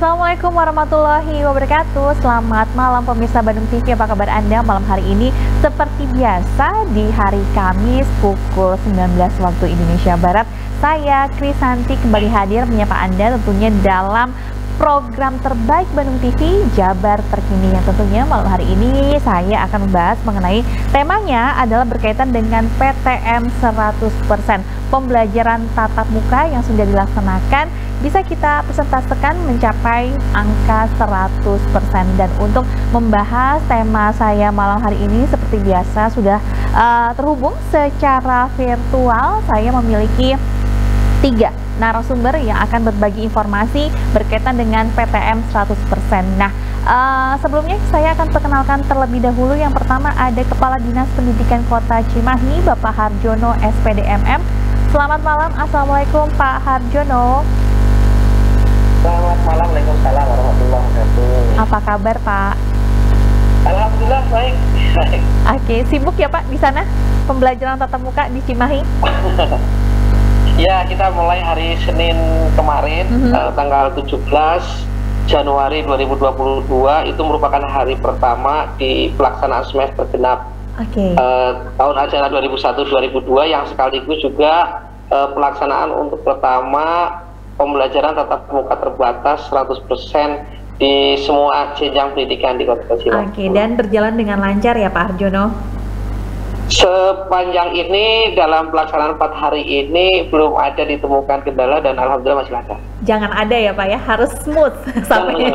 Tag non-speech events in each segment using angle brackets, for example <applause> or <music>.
Assalamualaikum warahmatullahi wabarakatuh. Selamat malam pemirsa Bandung TV Apa kabar Anda malam hari ini? Seperti biasa di hari Kamis pukul 19 waktu Indonesia Barat Saya Krisanti kembali hadir menyapa Anda tentunya dalam program terbaik Bandung TV Jabar terkini. Yang tentunya malam hari ini saya akan membahas mengenai temanya adalah berkaitan dengan PTM 100% pembelajaran tatap muka yang sudah dilaksanakan bisa kita presentasikan mencapai angka 100% dan untuk membahas tema saya malam hari ini seperti biasa sudah uh, terhubung secara virtual saya memiliki tiga narasumber yang akan berbagi informasi berkaitan dengan PTM 100%. Nah, uh, sebelumnya saya akan perkenalkan terlebih dahulu. Yang pertama ada Kepala Dinas Pendidikan Kota Cimahi, Bapak Harjono SPDMM. Selamat malam, Assalamualaikum Pak Harjono. Selamat malam, Waalaikumsalam warahmatullahi wabarakatuh. Apa kabar Pak? Alhamdulillah baik. <laughs> Oke, sibuk ya Pak di sana pembelajaran tatap muka di Cimahi? <laughs> Ya, kita mulai hari Senin kemarin, mm -hmm. uh, tanggal 17 Januari 2022 itu merupakan hari pertama di pelaksanaan semester genap okay. uh, eh, tahun ajaran 2001-2002 yang sekaligus juga uh, pelaksanaan untuk pertama pembelajaran tatap muka terbatas 100% di semua jenjang pendidikan di Kota Cirebon. Oke, dan berjalan dengan lancar ya Pak Arjono? Sepanjang ini dalam pelaksanaan empat hari ini belum ada ditemukan kendala dan alhamdulillah masih lancar. Jangan ada ya Pak ya, harus smooth <laughs> sampai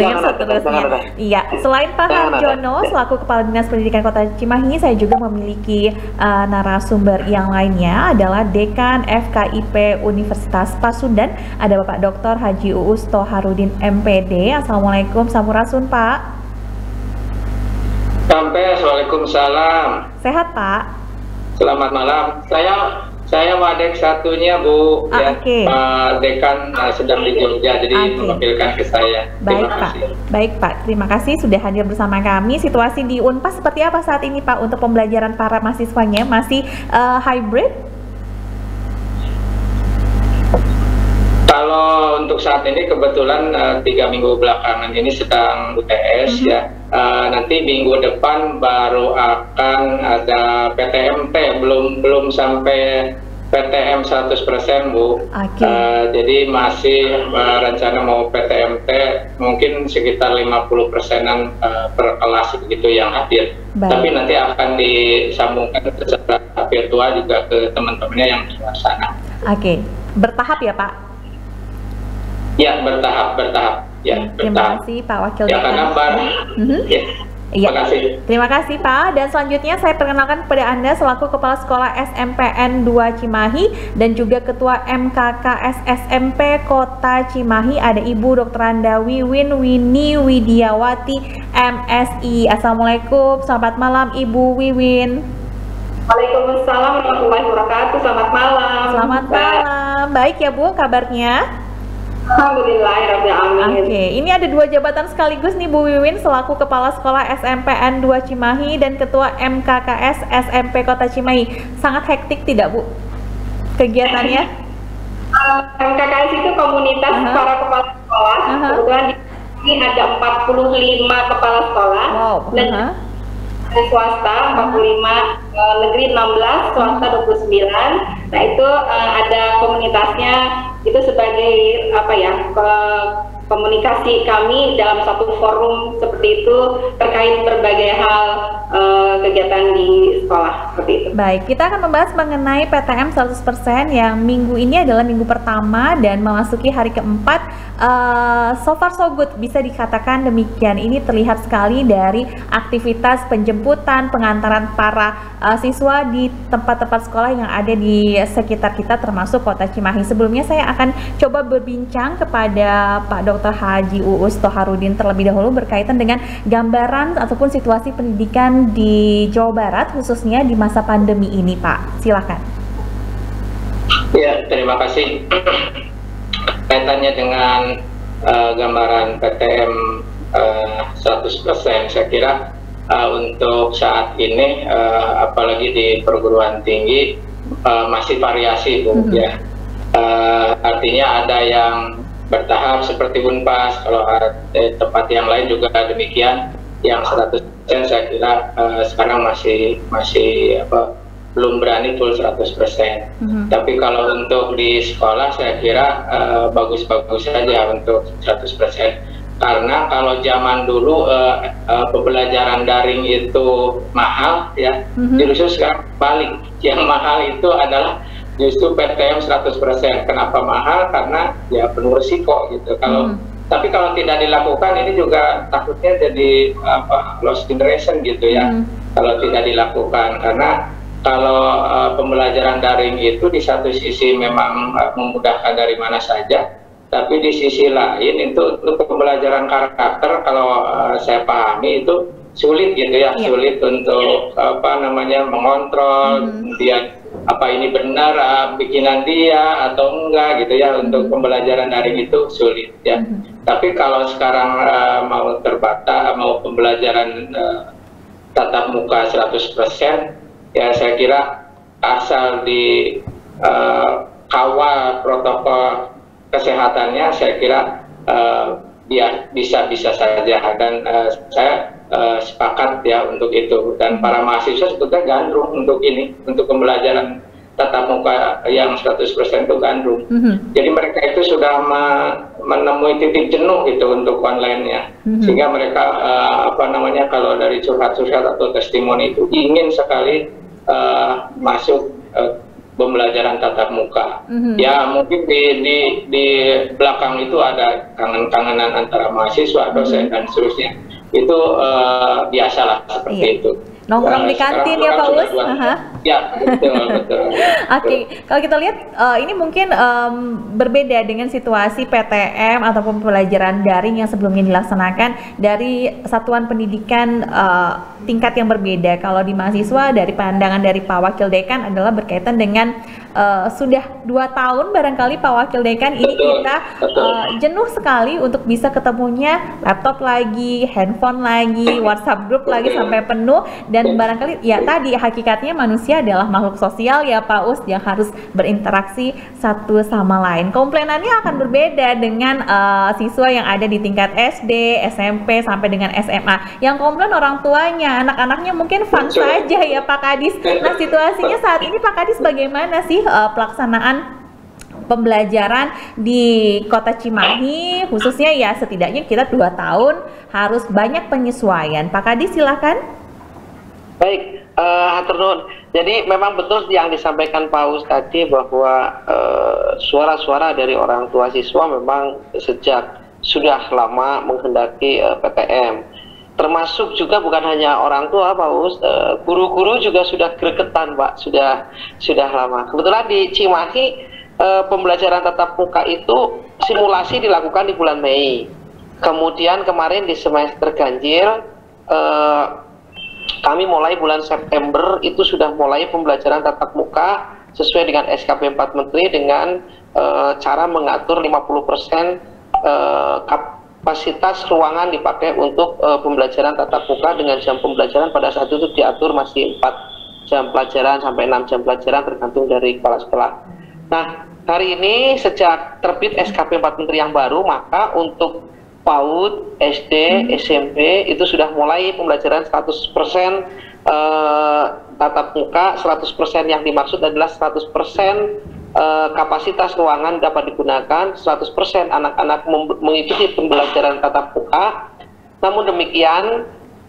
dengan seterusnya. Iya, selain Pak Harjono selaku Kepala Dinas Pendidikan Kota Cimahi, saya juga memiliki uh, narasumber yang lainnya adalah Dekan FKIP Universitas Pasundan, ada Bapak Dr. Haji Uus Toharudin MPD. Assalamualaikum, Samurasun Pak. Sampai, Waalaikumsalam. Sehat Pak? Selamat malam. Saya saya wadek satunya Bu, ah, ya. Okay. Pak Dekan uh, sedang di Jogja, jadi okay. mewakilkan ke saya. Baik Pak, baik Pak. Terima kasih sudah hadir bersama kami. Situasi di Unpas seperti apa saat ini Pak untuk pembelajaran para mahasiswanya? Masih uh, hybrid? Kalau untuk saat ini kebetulan uh, tiga minggu belakangan ini sedang UTS mm -hmm. ya. Uh, nanti minggu depan baru akan ada PTMT, belum belum sampai PTM 100% Bu. Okay. Uh, jadi masih uh, rencana mau PTMT mungkin sekitar 50 persenan uh, per kelas gitu yang hadir. Baik. Tapi nanti akan disambungkan secara virtual juga ke teman-temannya yang di sana. Oke, okay. bertahap ya Pak? Ya, bertahap, bertahap. Ya, Terima kasih Pak Wakil Ya, karena. Mm -hmm. ya. Iya. Terima kasih. Terima kasih Pak. Dan selanjutnya saya perkenalkan kepada Anda selaku Kepala Sekolah SMPN 2 Cimahi dan juga Ketua MKKS SMP Kota Cimahi ada Ibu Dr. Anda Wiwin Wini Widiawati MSI. Assalamualaikum. Selamat malam Ibu Wiwin. Waalaikumsalam warahmatullahi wabarakatuh. Selamat malam. Selamat malam. Baik ya Bu kabarnya? Alhamdulillah, Oke, okay. ini ada dua jabatan sekaligus nih Bu Wiwin selaku Kepala Sekolah SMPN 2 Cimahi dan Ketua MKKS SMP Kota Cimahi. Sangat hektik tidak Bu kegiatannya? Uh, MKKS itu komunitas uh -huh. para kepala sekolah. Uh -huh. Kebetulan di sini ada 45 kepala sekolah. Wow. Dan uh -huh swasta 45 uh, negeri 16 swasta 29 nah itu uh, ada komunitasnya itu sebagai apa ya ke komunikasi kami dalam satu forum seperti itu terkait berbagai hal uh, kegiatan di sekolah seperti itu. Baik, kita akan membahas mengenai PTM 100% yang minggu ini adalah minggu pertama dan memasuki hari keempat. Uh, so far so good bisa dikatakan demikian. Ini terlihat sekali dari aktivitas penjemputan, pengantaran para uh, siswa di tempat-tempat sekolah yang ada di sekitar kita termasuk Kota Cimahi. Sebelumnya saya akan coba berbincang kepada Pak Dr. Dr. Haji Uus Toharudin terlebih dahulu berkaitan dengan gambaran ataupun situasi pendidikan di Jawa Barat khususnya di masa pandemi ini Pak. Silakan. Ya, terima kasih. Kaitannya dengan uh, gambaran PTM uh, 100% saya kira uh, untuk saat ini uh, apalagi di perguruan tinggi uh, masih variasi Bu mm -hmm. ya. Uh, artinya ada yang bertahap seperti Unpas kalau ada tempat yang lain juga demikian yang 100% saya kira uh, sekarang masih masih apa belum berani full 100%. Mm-hmm. Tapi kalau untuk di sekolah saya kira uh, bagus-bagus saja untuk 100%. Karena kalau zaman dulu uh, uh, pembelajaran daring itu mahal ya, mm-hmm. justru sekarang balik. Yang mahal itu adalah justru PTM 100%. Kenapa mahal? Karena ya penuh risiko gitu. Kalau mm-hmm tapi kalau tidak dilakukan ini juga takutnya jadi apa lost generation gitu ya hmm. kalau tidak dilakukan karena kalau uh, pembelajaran daring itu di satu sisi memang uh, memudahkan dari mana saja tapi di sisi lain itu untuk pembelajaran karakter kalau uh, saya pahami itu sulit gitu ya yeah. sulit untuk apa namanya mengontrol hmm. kemudian apa ini benar uh, bikinan dia atau enggak gitu ya untuk hmm. pembelajaran daring itu sulit ya. Hmm. Tapi kalau sekarang uh, mau terbatas, mau pembelajaran uh, tatap muka 100%, ya saya kira asal di uh, kawal protokol kesehatannya, saya kira uh, dia bisa-bisa saja dan uh, saya uh, sepakat ya untuk itu dan para mahasiswa sebetulnya gandrung untuk ini untuk pembelajaran tatap muka yang 100% itu gandrung. Mm -hmm. Jadi mereka itu sudah menemui titik jenuh gitu untuk online-nya. Mm -hmm. Sehingga mereka uh, apa namanya kalau dari curhat-curhat atau testimoni itu ingin sekali uh, masuk uh, pembelajaran tatap muka. Mm -hmm. Ya mungkin di, di di belakang itu ada kangen-kangenan antara mahasiswa, dosen mm -hmm. dan seterusnya. Itu uh, biasalah seperti iya. itu nongkrong di kantin ya Pak Us. Ya betul <laughs> betul. Oke, okay. kalau kita lihat uh, ini mungkin um, berbeda dengan situasi PTM ataupun pembelajaran daring yang sebelumnya dilaksanakan dari satuan pendidikan uh, tingkat yang berbeda. Kalau di mahasiswa dari pandangan dari Pak Wakil Dekan adalah berkaitan dengan uh, sudah dua tahun barangkali Pak Wakil Dekan ini kita uh, jenuh sekali untuk bisa ketemunya laptop lagi, handphone lagi, <laughs> WhatsApp group lagi sampai penuh dan barangkali ya tadi hakikatnya manusia adalah makhluk sosial ya Pak Us yang harus berinteraksi satu sama lain. Komplainannya akan berbeda dengan uh, siswa yang ada di tingkat SD, SMP sampai dengan SMA. Yang komplain orang tuanya, anak-anaknya mungkin fun saja ya Pak Kadis. Nah situasinya saat ini Pak Kadis bagaimana sih uh, pelaksanaan pembelajaran di kota Cimahi khususnya ya setidaknya kita dua tahun harus banyak penyesuaian Pak Kadi silakan baik uh, jadi memang betul yang disampaikan Pak Us tadi bahwa suara-suara uh, dari orang tua siswa memang sejak sudah lama menghendaki uh, PTM termasuk juga bukan hanya orang tua Pak Us, eh, guru-guru juga sudah gregetan Pak, sudah sudah lama. Kebetulan di Cimahi eh, pembelajaran tatap muka itu simulasi dilakukan di bulan Mei. Kemudian kemarin di semester ganjil eh, kami mulai bulan September itu sudah mulai pembelajaran tatap muka sesuai dengan SKP 4 Menteri dengan cara mengatur 50% persen kapasitas ruangan dipakai untuk uh, pembelajaran tatap muka dengan jam pembelajaran pada saat itu diatur masih 4 jam pelajaran sampai 6 jam pelajaran tergantung dari kepala sekolah. Nah, hari ini sejak terbit SKP 4 Menteri yang baru, maka untuk PAUD, SD, hmm. SMP itu sudah mulai pembelajaran 100% uh, tatap muka, 100% yang dimaksud adalah 100% uh, kapasitas ruangan dapat digunakan 100% anak-anak mengikuti pembelajaran tatap muka. Namun demikian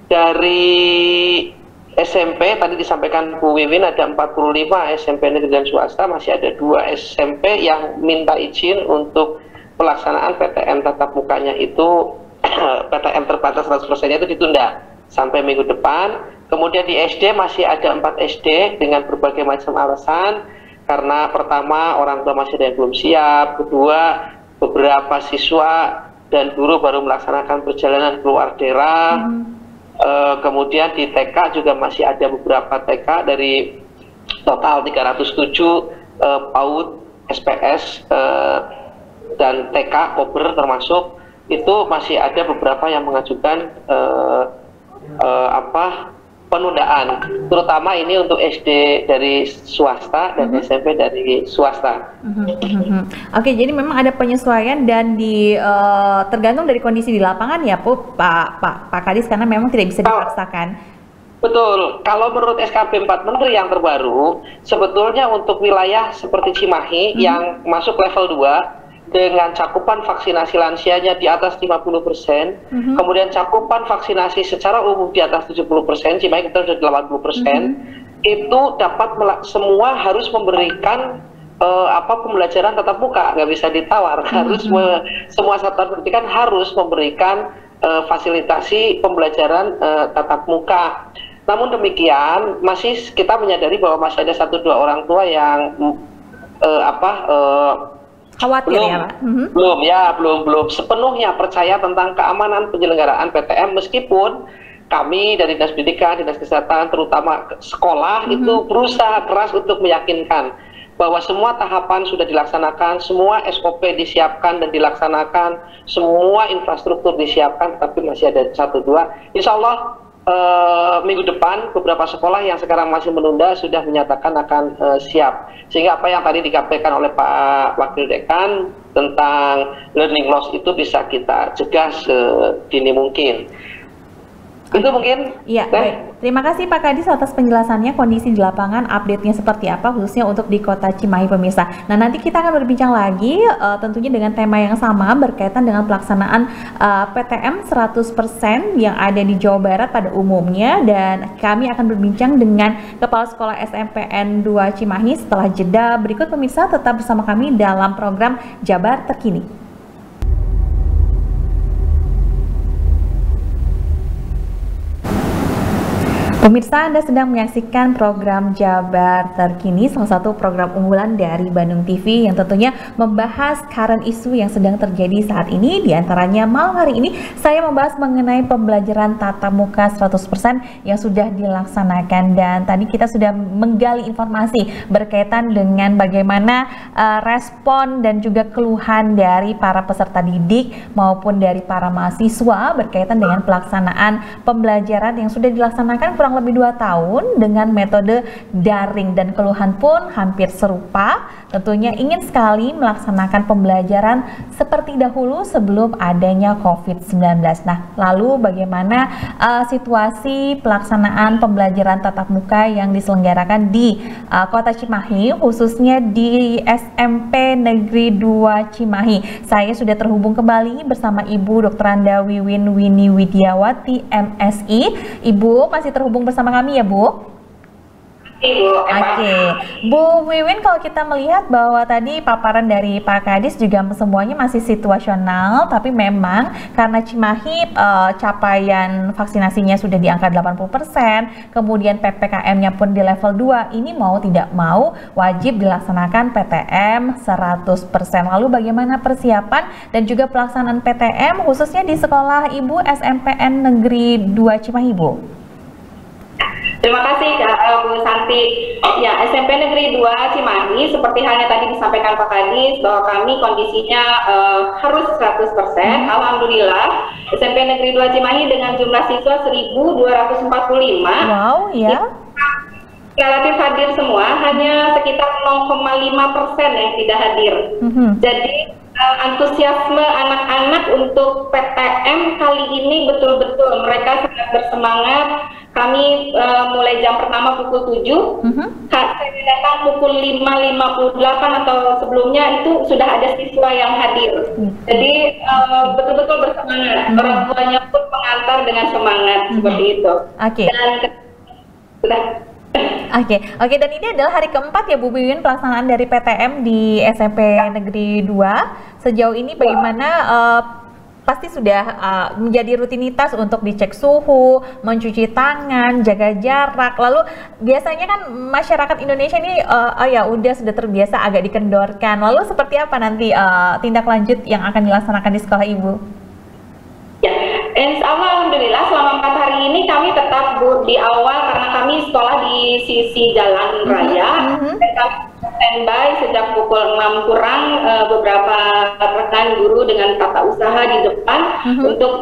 dari SMP tadi disampaikan Bu Wiwin ada 45 SMP negeri dan swasta masih ada dua SMP yang minta izin untuk pelaksanaan PTM tatap mukanya itu <clears throat> PTM terbatas 100% itu ditunda sampai minggu depan. Kemudian di SD masih ada 4 SD dengan berbagai macam alasan karena pertama orang tua masih ada yang belum siap, kedua beberapa siswa dan guru baru melaksanakan perjalanan keluar daerah, hmm. e, kemudian di TK juga masih ada beberapa TK dari total 307 e, eh, PAUD, SPS e, dan TK Kober termasuk itu masih ada beberapa yang mengajukan e, e, apa penundaan, terutama ini untuk SD dari swasta dan mm -hmm. SMP dari swasta. Mm -hmm. Oke, jadi memang ada penyesuaian dan di uh, tergantung dari kondisi di lapangan ya, Bu, Pak Pak Pak Kadis karena memang tidak bisa dipaksakan. Betul. Kalau menurut SKP 4 Menteri yang terbaru, sebetulnya untuk wilayah seperti Cimahi hmm. yang masuk level 2 dengan cakupan vaksinasi lansianya di atas 50 persen, mm-hmm. kemudian cakupan vaksinasi secara umum di atas 70 persen, Cimahi kita sudah 80 persen, mm-hmm. itu dapat semua harus memberikan uh, apa pembelajaran tatap muka, nggak bisa ditawar, mm-hmm. harus me, semua satuan pendidikan harus memberikan uh, fasilitasi pembelajaran uh, tatap muka. Namun demikian, masih kita menyadari bahwa masih ada satu dua orang tua yang uh, apa uh, khawatir belum, ya Pak? Mm-hmm. Belum ya, belum belum sepenuhnya percaya tentang keamanan penyelenggaraan PTM meskipun kami dari dinas pendidikan, dinas kesehatan, terutama sekolah mm-hmm. itu berusaha keras untuk meyakinkan bahwa semua tahapan sudah dilaksanakan, semua SOP disiapkan dan dilaksanakan, semua infrastruktur disiapkan, tapi masih ada satu dua. Insya Allah uh, minggu depan beberapa sekolah yang sekarang masih menunda sudah menyatakan akan uh, siap. Sehingga apa yang tadi dikatakan oleh Pak Wakil Dekan tentang learning loss itu bisa kita cegah sedini mungkin. Itu mungkin. Iya, baik. Terima kasih Pak Kadis atas penjelasannya kondisi di lapangan, update-nya seperti apa khususnya untuk di kota Cimahi pemirsa. Nah nanti kita akan berbincang lagi uh, tentunya dengan tema yang sama berkaitan dengan pelaksanaan uh, PTM 100% yang ada di Jawa Barat pada umumnya dan kami akan berbincang dengan Kepala Sekolah SMPN 2 Cimahi setelah jeda berikut pemirsa tetap bersama kami dalam program Jabar Terkini. Pemirsa Anda sedang menyaksikan program Jabar Terkini, salah satu program unggulan dari Bandung TV yang tentunya membahas current isu yang sedang terjadi saat ini. Di antaranya malam hari ini saya membahas mengenai pembelajaran tatap muka 100% yang sudah dilaksanakan dan tadi kita sudah menggali informasi berkaitan dengan bagaimana uh, respon dan juga keluhan dari para peserta didik maupun dari para mahasiswa berkaitan dengan pelaksanaan pembelajaran yang sudah dilaksanakan kurang lebih dua tahun dengan metode daring dan keluhan pun hampir serupa. Tentunya ingin sekali melaksanakan pembelajaran seperti dahulu sebelum adanya COVID-19. Nah, lalu bagaimana uh, situasi pelaksanaan pembelajaran tatap muka yang diselenggarakan di uh, Kota Cimahi, khususnya di SMP Negeri 2 Cimahi. Saya sudah terhubung kembali bersama Ibu Dr. Anda Wiwin Wini Widiawati MSI. Ibu masih terhubung bersama kami ya Bu. Ibu. Oke, okay. Bu Wiwin, kalau kita melihat bahwa tadi paparan dari Pak Kadis juga semuanya masih situasional, tapi memang karena Cimahi uh, capaian vaksinasinya sudah di angka 80%, kemudian PPKM-nya pun di level 2, ini mau tidak mau wajib dilaksanakan PTM 100%. Lalu bagaimana persiapan dan juga pelaksanaan PTM khususnya di sekolah Ibu SMPN Negeri 2 Cimahi, Bu? Terima kasih Kak uh, Bu Santi. Ya, SMP Negeri 2 Cimahi seperti halnya tadi disampaikan Pak Kadis bahwa kami kondisinya uh, harus 100%. Hmm. Alhamdulillah SMP Negeri 2 Cimahi dengan jumlah siswa 1245. Wow, ya. Relatif hadir semua, hanya sekitar 0,5 persen yang tidak hadir. -hmm. Jadi uh, antusiasme anak-anak untuk PTM kali ini betul-betul mereka sangat bersemangat kami uh, mulai jam pertama pukul 7, mm-hmm. saya datang pukul 5.58 atau sebelumnya itu sudah ada siswa yang hadir. Mm-hmm. Jadi uh, betul-betul bersemangat. Mm-hmm. Orang tuanya pun mengantar dengan semangat mm-hmm. seperti itu. Oke. Okay. Dan sudah Oke, okay. oke okay, dan ini adalah hari keempat ya Bu Biwin pelaksanaan dari PTM di SMP. Negeri 2. Sejauh ini bagaimana uh, pasti sudah uh, menjadi rutinitas untuk dicek suhu, mencuci tangan, jaga jarak. Lalu biasanya kan masyarakat Indonesia ini uh, oh ya udah sudah terbiasa agak dikendorkan. Lalu seperti apa nanti uh, tindak lanjut yang akan dilaksanakan di sekolah Ibu? Ya, insya Allah Alhamdulillah selama empat hari ini kami tetap di awal karena kami sekolah di sisi jalan mhm, raya mm -hmm. kami standby sejak pukul 6 kurang uh, beberapa rekan guru dengan tata usaha di depan mm -hmm. untuk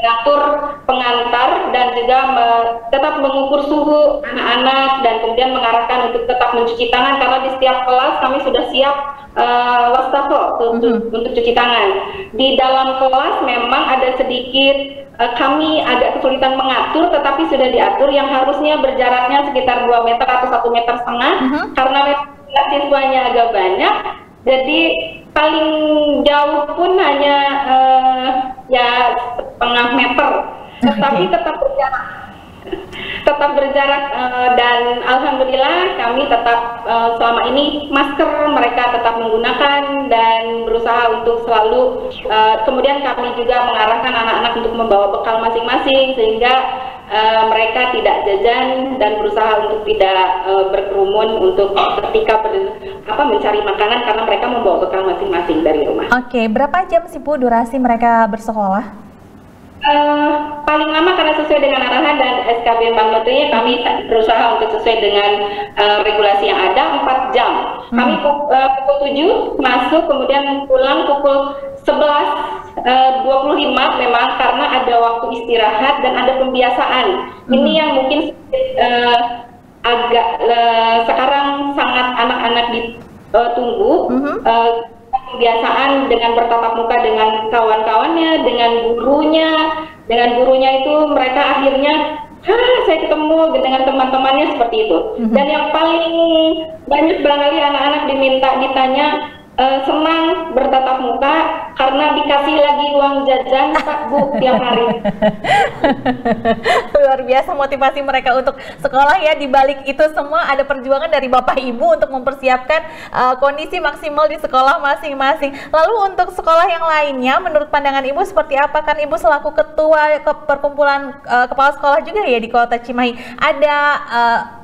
mengatur pengantar dan juga me, tetap mengukur suhu anak-anak dan kemudian mengarahkan untuk tetap mencuci tangan karena di setiap kelas kami sudah siap uh, wastafel untuk, mm -hmm. untuk cuci tangan. Di dalam kelas memang ada sedikit uh, kami agak kesulitan mengatur tetapi sudah diatur yang harusnya berjaraknya sekitar 2 meter atau satu meter setengah mm -hmm. karena siswanya agak banyak jadi paling jauh pun hanya uh, ya setengah meter, tetapi tetap berjarak <laughs> tetap berjarak uh, dan alhamdulillah kami tetap uh, selama ini masker mereka tetap menggunakan dan berusaha untuk selalu uh, kemudian kami juga mengarahkan anak-anak untuk membawa bekal masing-masing sehingga mereka tidak jajan dan berusaha untuk tidak berkerumun untuk ketika ber, apa mencari makanan karena mereka membawa bekal masing-masing dari rumah. Oke, berapa jam sih Bu durasi mereka bersekolah? Uh, paling lama karena sesuai dengan arahan dan SKB Bank Menteri kami berusaha untuk sesuai dengan uh, regulasi yang ada 4 jam. Hmm. Kami uh, pukul 7 masuk kemudian pulang pukul 11 uh, 25 memang karena ada waktu istirahat dan ada pembiasaan. Hmm. Ini yang mungkin uh, agak uh, sekarang sangat anak-anak ditunggu. Hmm. Uh, kebiasaan dengan bertatap muka dengan kawan-kawannya, dengan gurunya, dengan gurunya itu mereka akhirnya ah saya ketemu dengan teman-temannya seperti itu. Mm-hmm. Dan yang paling banyak barangkali anak-anak diminta ditanya uh, senang bertatap muka karena dikasih lagi uang jajan Pak Bu tiap hari. <laughs> Luar biasa motivasi mereka untuk sekolah ya. Di balik itu semua ada perjuangan dari Bapak Ibu untuk mempersiapkan uh, kondisi maksimal di sekolah masing-masing. Lalu untuk sekolah yang lainnya menurut pandangan Ibu seperti apa? Kan Ibu selaku ketua ke perkumpulan uh, kepala sekolah juga ya di Kota Cimahi. Ada uh,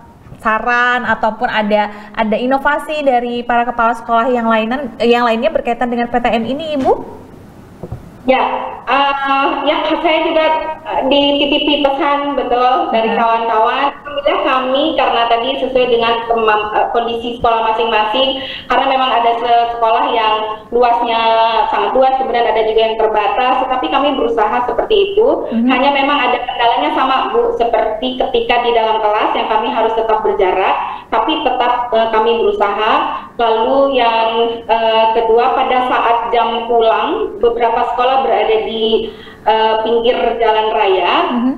saran ataupun ada ada inovasi dari para kepala sekolah yang lainan yang lainnya berkaitan dengan PTM ini Ibu? Ya, uh, ya saya juga uh, dititipi pesan betul dari ya. kawan-kawan. Alhamdulillah kami karena tadi sesuai dengan uh, kondisi sekolah masing-masing, karena memang ada sekolah yang luasnya sangat luas, kemudian ada juga yang terbatas, tetapi kami berusaha seperti itu. Mm -hmm. Hanya memang ada kendalanya sama Bu, seperti ketika di dalam kelas yang kami harus tetap berjarak, tapi tetap uh, kami berusaha. Lalu yang uh, kedua pada saat jam pulang, beberapa sekolah berada di uh, pinggir jalan raya. Mm -hmm.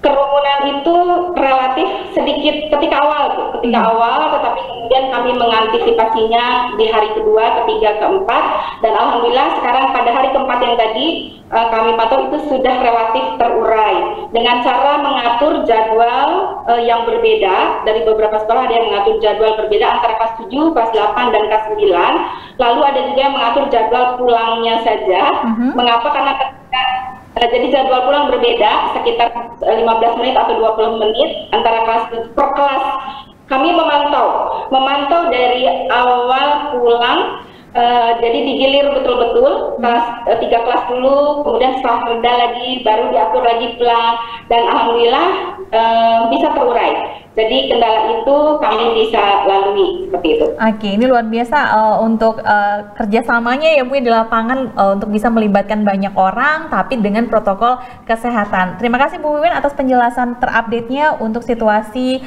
Kerumunan itu relatif sedikit ketika awal, ketika mm-hmm. awal, tetapi kemudian kami mengantisipasinya di hari kedua, ketiga, keempat, dan alhamdulillah sekarang pada hari keempat yang tadi uh, kami pantau itu sudah relatif terurai dengan cara mengatur jadwal uh, yang berbeda dari beberapa sekolah ada yang mengatur jadwal berbeda antara kelas 7, kelas 8 dan kelas 9. Lalu ada juga yang mengatur jadwal pulangnya saja. Uh -huh. Mengapa? Karena ketika Uh, jadi jadwal pulang berbeda sekitar 15 menit atau 20 menit antara kelas per kelas. Kami memantau, memantau dari awal pulang Uh, jadi digilir betul-betul kelas uh, tiga kelas dulu, kemudian setelah reda lagi baru diatur lagi pulang dan alhamdulillah uh, bisa terurai. Jadi kendala itu kami bisa lalui seperti itu. Oke, ini luar biasa uh, untuk uh, kerjasamanya ya Bu di lapangan uh, untuk bisa melibatkan banyak orang tapi dengan protokol kesehatan. Terima kasih Bu Wiwin atas penjelasan terupdate-nya untuk situasi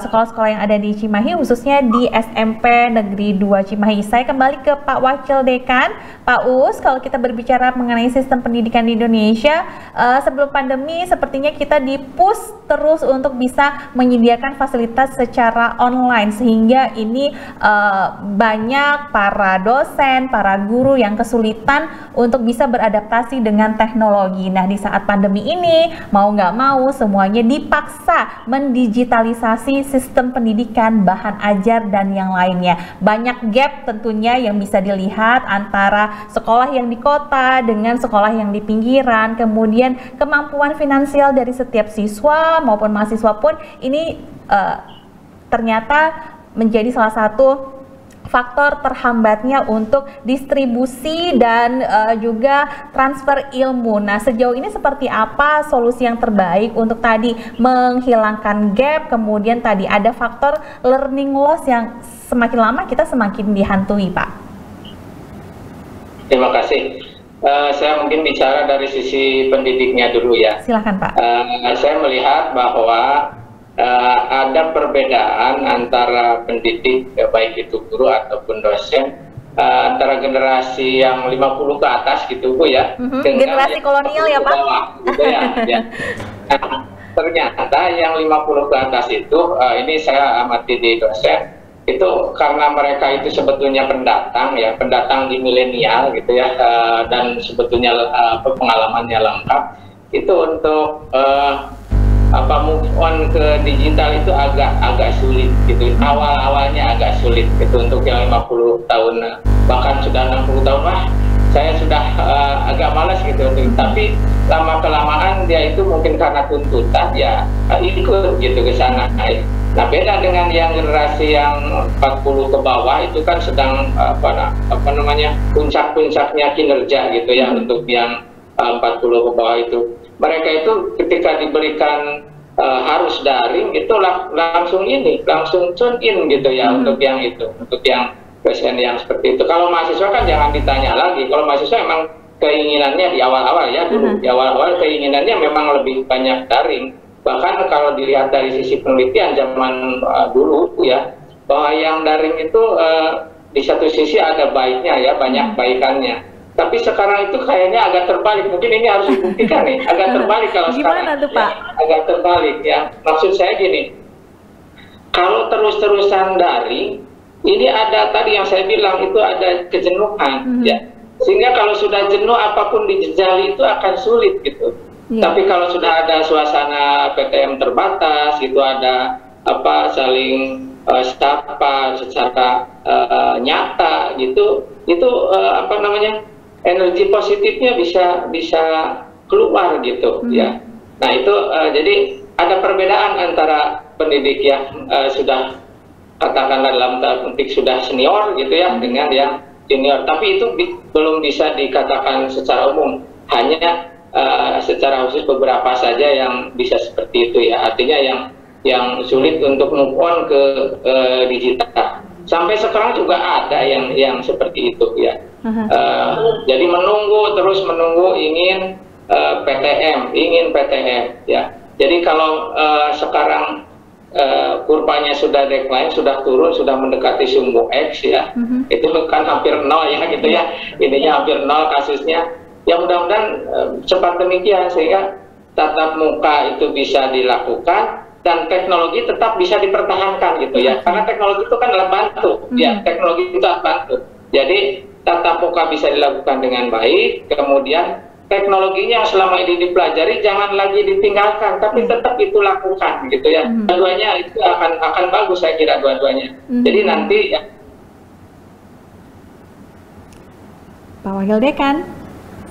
sekolah-sekolah uh, yang ada di Cimahi khususnya di SMP Negeri 2 Cimahi. Saya kembali ke Pak Wakil Dekan, Pak Us. Kalau kita berbicara mengenai sistem pendidikan di Indonesia uh, sebelum pandemi sepertinya kita dipus terus untuk bisa menyediakan menyediakan fasilitas secara online sehingga ini uh, banyak para dosen, para guru yang kesulitan untuk bisa beradaptasi dengan teknologi. Nah di saat pandemi ini mau nggak mau semuanya dipaksa mendigitalisasi sistem pendidikan, bahan ajar dan yang lainnya. Banyak gap tentunya yang bisa dilihat antara sekolah yang di kota dengan sekolah yang di pinggiran, kemudian kemampuan finansial dari setiap siswa maupun mahasiswa pun ini uh, ternyata menjadi salah satu faktor terhambatnya untuk distribusi dan uh, juga transfer ilmu. Nah, sejauh ini seperti apa solusi yang terbaik untuk tadi menghilangkan gap, kemudian tadi ada faktor learning loss yang semakin lama kita semakin dihantui, Pak. Terima kasih. uh, saya mungkin bicara dari sisi pendidiknya dulu ya. Silakan Pak. Uh, saya melihat bahwa uh, ada perbedaan antara pendidik baik itu guru ataupun dosen uh, antara generasi yang 50 ke atas gitu Bu ya. Mm-hmm. Generasi kolonial ya Pak. Bawah, gitu ya. ya. <laughs> Nah, ternyata yang 50 ke atas itu uh, ini saya amati di dosen itu karena mereka itu sebetulnya pendatang ya pendatang di milenial gitu ya uh, dan sebetulnya uh, pengalamannya lengkap itu untuk uh, apa move on ke digital itu agak agak sulit gitu awal awalnya agak sulit gitu untuk yang 50 tahun bahkan sudah 60 tahun wah saya sudah uh, agak malas gitu untuk tapi lama kelamaan dia itu mungkin karena tuntutan ya uh, ikut gitu ke sana Nah beda dengan yang generasi yang 40 ke bawah itu kan sedang apa, apa namanya puncak-puncaknya kinerja gitu ya hmm. untuk yang uh, 40 ke bawah itu. Mereka itu ketika diberikan uh, harus daring itu lang langsung ini langsung tune in gitu ya hmm. untuk yang itu untuk yang pasien yang seperti itu. Kalau mahasiswa kan jangan ditanya lagi. Kalau mahasiswa emang keinginannya di awal-awal ya dulu hmm. di awal-awal keinginannya memang lebih banyak daring bahkan kalau dilihat dari sisi penelitian zaman uh, dulu ya bahwa yang daring itu uh, di satu sisi ada baiknya ya banyak hmm. baikannya tapi sekarang itu kayaknya agak terbalik. Mungkin ini harus dibuktikan nih. Agak <laughs> terbalik kalau Gimana sekarang tuh, Pak? Ya, agak terbalik ya. Maksud saya gini. Kalau terus-terusan daring ini ada tadi yang saya bilang itu ada kejenuhan hmm. ya. Sehingga kalau sudah jenuh apa pun dijejali itu akan sulit gitu. Yeah. Tapi kalau sudah ada suasana PTM terbatas, itu ada apa saling uh, sapa secara uh, nyata gitu, itu uh, apa namanya energi positifnya bisa bisa keluar gitu mm. ya. Nah itu uh, jadi ada perbedaan antara pendidik yang uh, sudah katakanlah dalam tanda petik sudah senior gitu ya hmm. dengan yang junior. Tapi itu bi belum bisa dikatakan secara umum. Hanya uh, secara khusus beberapa saja yang bisa seperti itu ya. Artinya yang yang sulit untuk move on ke uh, digital. Sampai sekarang juga ada yang yang seperti itu ya. Uh, jadi menunggu terus menunggu ingin uh, PTM, ingin PTM ya. Jadi kalau uh, sekarang uh, kurvanya sudah decline, sudah turun, sudah mendekati sumbu X ya, uh -huh. itu kan hampir nol ya gitu ya. Ininya hampir nol kasusnya ya mudah-mudahan uh, cepat demikian sehingga tatap muka itu bisa dilakukan dan teknologi tetap bisa dipertahankan gitu ya. Karena teknologi itu kan adalah bantu. Hmm. ya teknologi itu adalah bantu. Jadi tatap muka bisa dilakukan dengan baik. Kemudian teknologinya yang selama ini dipelajari jangan lagi ditinggalkan tapi hmm. tetap itu lakukan gitu ya. Hmm. dua-duanya itu akan akan bagus saya kira dua-duanya. Hmm. jadi nanti ya. Pak Wakil Dekan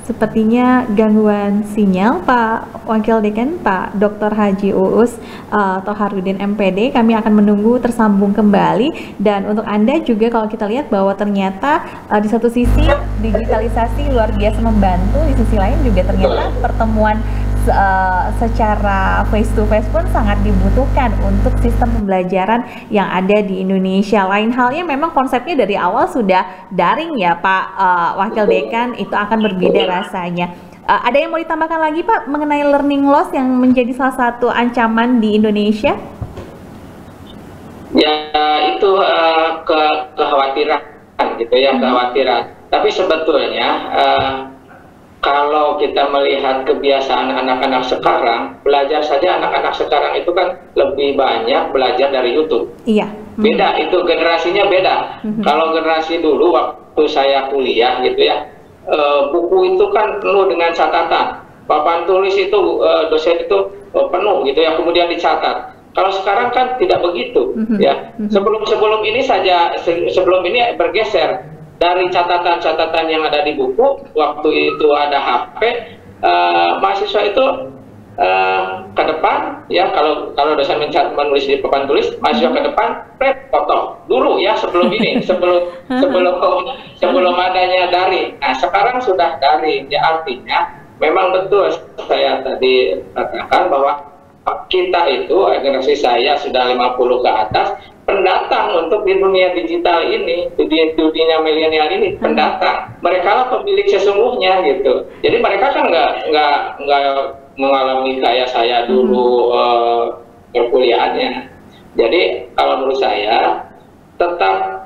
Sepertinya gangguan sinyal Pak Wakil Dekan Pak Dr. Haji Uus uh, Toharudin MPD kami akan menunggu tersambung kembali dan untuk Anda juga kalau kita lihat bahwa ternyata uh, di satu sisi digitalisasi luar biasa membantu di sisi lain juga ternyata pertemuan uh, secara face to face pun sangat dibutuhkan untuk sistem pembelajaran yang ada di Indonesia. Lain halnya memang konsepnya dari awal sudah daring ya Pak uh, Wakil Dekan itu akan berbeda rasanya. Uh, ada yang mau ditambahkan lagi Pak mengenai learning loss yang menjadi salah satu ancaman di Indonesia? Ya itu uh, ke kekhawatiran gitu ya hmm. kekhawatiran. Tapi sebetulnya uh, kalau kita melihat kebiasaan anak-anak sekarang, belajar saja anak-anak sekarang itu kan lebih banyak belajar dari YouTube. Iya. Beda itu generasinya beda. Mm-hmm. Kalau generasi dulu waktu saya kuliah gitu ya, e, buku itu kan penuh dengan catatan. Papan tulis itu e, dosen itu e, penuh gitu ya, kemudian dicatat. Kalau sekarang kan tidak begitu mm-hmm. ya. Sebelum sebelum ini saja sebelum ini bergeser dari catatan-catatan yang ada di buku waktu itu ada HP uh, eh, mahasiswa itu uh, ke depan ya kalau kalau dosen mencat, menulis di papan tulis mahasiswa ke depan red foto dulu ya sebelum ini <laughs> sebelum sebelum <laughs> sebelum adanya dari. Nah sekarang sudah dari ya artinya memang betul saya tadi katakan bahwa kita itu generasi saya sudah 50 ke atas pendatang untuk di dunia digital ini, di dunia milenial ini pendatang. Mereka lah pemilik sesungguhnya gitu. Jadi mereka kan nggak nggak nggak mengalami kayak saya dulu uh, perkuliahannya. Jadi kalau menurut saya tetap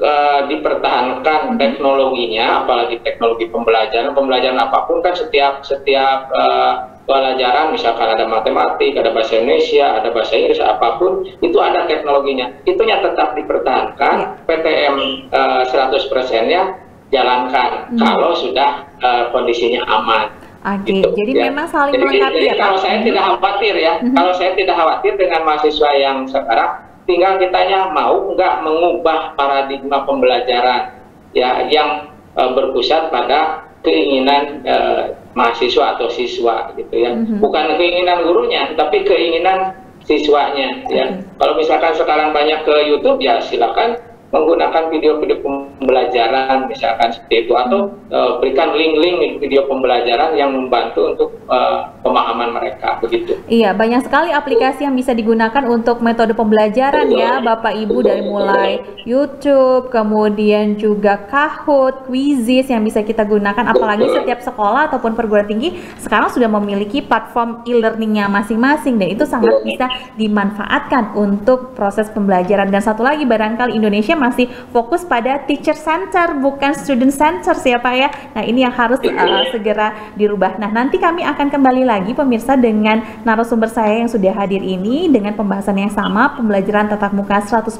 uh, dipertahankan teknologinya, apalagi teknologi pembelajaran, pembelajaran apa pun kan setiap setiap uh, pelajaran, misalkan ada matematik, ada bahasa Indonesia, ada bahasa Inggris, apa pun itu ada teknologinya. Itunya tetap dipertahankan. PTM uh, 100%-nya jalankan hmm. kalau sudah uh, kondisinya aman. Oke, gitu, jadi ya. memang saling jadi, melengkapi jadi, ya. Kalau saya tidak khawatir ya, hmm. kalau saya tidak khawatir dengan mahasiswa yang sekarang, tinggal kitanya mau nggak mengubah paradigma pembelajaran ya yang uh, berpusat pada keinginan uh, mahasiswa atau siswa gitu ya. Mm-hmm. bukan keinginan gurunya tapi keinginan siswanya ya. Kalau misalkan sekarang banyak ke YouTube ya silakan menggunakan video-video pembelajaran misalkan seperti itu. Atau uh, berikan link-link video pembelajaran yang membantu untuk uh, pemahaman mereka begitu. Iya, banyak sekali aplikasi yang bisa digunakan untuk metode pembelajaran ya, Bapak Ibu dari mulai YouTube, kemudian juga Kahoot, Quizizz yang bisa kita gunakan. Apalagi setiap sekolah ataupun perguruan tinggi sekarang sudah memiliki platform e-learningnya masing-masing dan itu sangat bisa dimanfaatkan untuk proses pembelajaran. Dan satu lagi barangkali Indonesia masih fokus pada teacher center bukan student center siapa ya. Nah, ini yang harus uh, segera dirubah. Nah, nanti kami akan kembali lagi pemirsa dengan narasumber saya yang sudah hadir ini dengan pembahasan yang sama pembelajaran tatap muka 100%.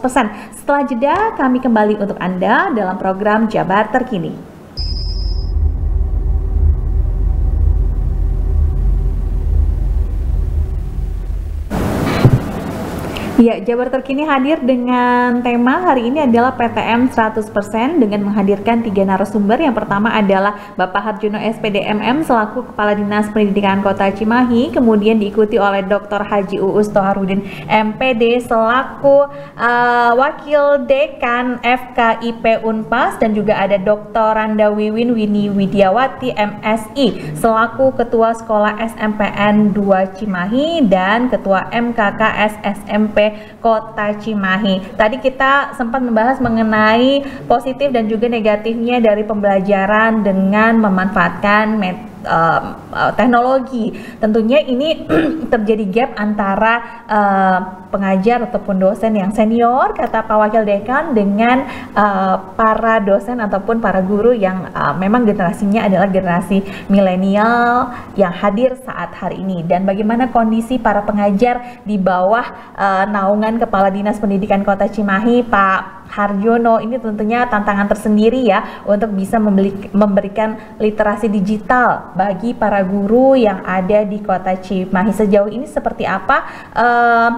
Setelah jeda kami kembali untuk Anda dalam program Jabar Terkini. Ya, Jabar Terkini hadir dengan tema hari ini adalah PTM 100% dengan menghadirkan tiga narasumber. Yang pertama adalah Bapak Harjono SPDMM selaku Kepala Dinas Pendidikan Kota Cimahi, kemudian diikuti oleh Dr. Haji Uus Toharudin MPD selaku uh, Wakil Dekan FKIP Unpas dan juga ada Dr. Randa Wiwin Wini Widiawati MSI selaku Ketua Sekolah SMPN 2 Cimahi dan Ketua MKKS SMP Kota Cimahi. Tadi kita sempat membahas mengenai positif dan juga negatifnya dari pembelajaran dengan memanfaatkan metode uh, teknologi. Tentunya ini <clears throat> terjadi gap antara uh, pengajar ataupun dosen yang senior kata Pak Wakil Dekan dengan uh, para dosen ataupun para guru yang uh, memang generasinya adalah generasi milenial yang hadir saat hari ini dan bagaimana kondisi para pengajar di bawah uh, naungan Kepala Dinas Pendidikan Kota Cimahi Pak Harjono ini tentunya tantangan tersendiri ya untuk bisa memberikan literasi digital bagi para guru yang ada di kota Cimahi sejauh ini seperti apa uh,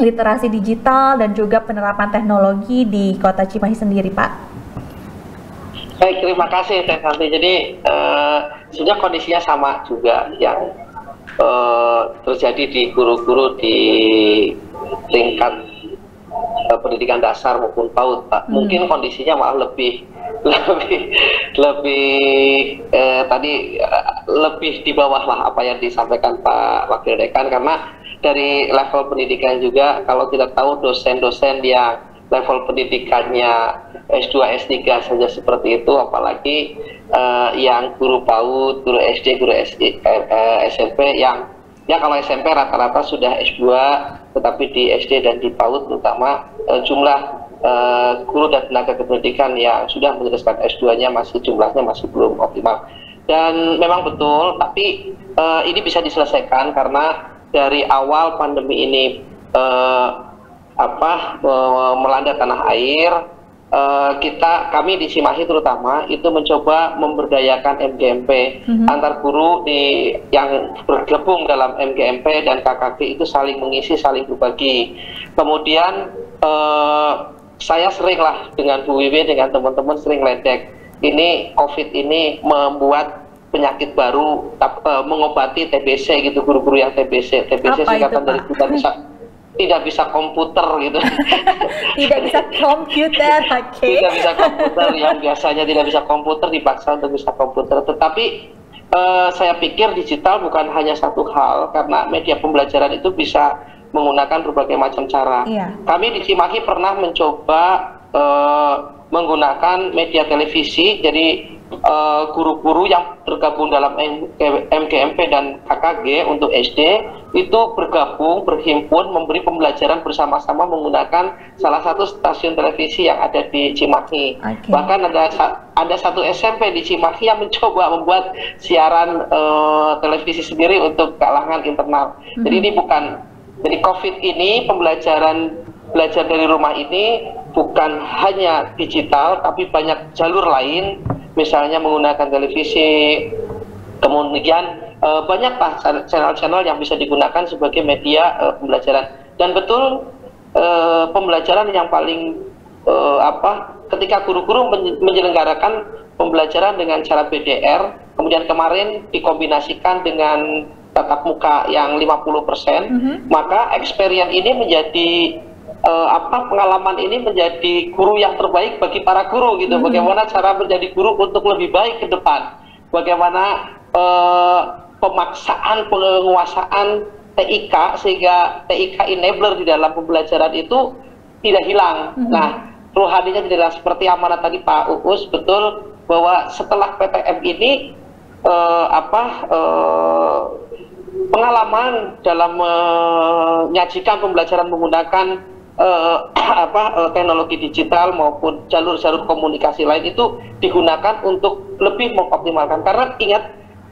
literasi digital dan juga penerapan teknologi di kota Cimahi sendiri Pak? Baik, terima kasih Teh Santi. Jadi uh, sebenarnya kondisinya sama juga yang uh, terjadi di guru-guru di tingkat uh, pendidikan dasar maupun PAUD, Pak. Hmm. Mungkin kondisinya malah lebih <laughs> lebih lebih eh, tadi uh, lebih di bawah lah apa yang disampaikan Pak Wakil Dekan karena dari level pendidikan juga kalau kita tahu dosen-dosen yang level pendidikannya S2, S3 saja seperti itu apalagi uh, yang guru PAUD, guru SD, guru SD, eh, SMP yang ya kalau SMP rata-rata sudah S2 tetapi di SD dan di PAUD terutama uh, jumlah uh, guru dan tenaga kependidikan yang sudah meneruskan S2-nya masih jumlahnya masih belum optimal. Dan memang betul, tapi uh, ini bisa diselesaikan karena dari awal pandemi ini uh, apa uh, melanda tanah air, uh, kita kami di Cimahi terutama itu mencoba memberdayakan MGMP mm-hmm. antar guru di yang bergabung dalam MGMP dan KKG itu saling mengisi saling berbagi. Kemudian uh, saya seringlah dengan Bu Wiwi dengan teman-teman sering ledek. Ini COVID ini membuat penyakit baru uh, mengobati TBC gitu guru-guru yang TBC TBC singkatan dari kita bisa <laughs> tidak bisa komputer gitu. <laughs> tidak bisa komputer, oke. Okay. Tidak bisa komputer yang biasanya tidak bisa komputer dipaksa untuk bisa komputer. Tetapi uh, saya pikir digital bukan hanya satu hal karena media pembelajaran itu bisa menggunakan berbagai macam cara. Iya. Kami di Cimahi pernah mencoba uh, menggunakan media televisi, jadi guru-guru uh, yang tergabung dalam MGMP dan KKG untuk SD itu bergabung, berhimpun, memberi pembelajaran bersama-sama menggunakan salah satu stasiun televisi yang ada di Cimahi. Okay. Bahkan ada ada satu SMP di Cimahi yang <laughs> mencoba membuat siaran uh, televisi sendiri untuk kalangan internal. Mm-hmm. Jadi ini bukan jadi COVID ini pembelajaran belajar dari rumah ini bukan hanya digital tapi banyak jalur lain misalnya menggunakan televisi, kemudian uh, banyaklah channel-channel yang bisa digunakan sebagai media uh, pembelajaran. Dan betul uh, pembelajaran yang paling apa ketika guru-guru menyelenggarakan pembelajaran dengan cara BDR, kemudian kemarin dikombinasikan dengan tatap muka yang 50%, mm -hmm. maka experience ini menjadi uh, apa pengalaman ini menjadi guru yang terbaik bagi para guru gitu. Hmm. Bagaimana cara menjadi guru untuk lebih baik ke depan. Bagaimana uh, pemaksaan penguasaan TIK sehingga TIK enabler di dalam pembelajaran itu tidak hilang. Hmm. Nah, rohaninya tidak seperti amanat tadi Pak Uus betul bahwa setelah PTM ini uh, apa uh, pengalaman dalam menyajikan pembelajaran menggunakan uh, <clears throat> apa uh, teknologi digital maupun jalur-jalur komunikasi lain itu digunakan untuk lebih mengoptimalkan karena ingat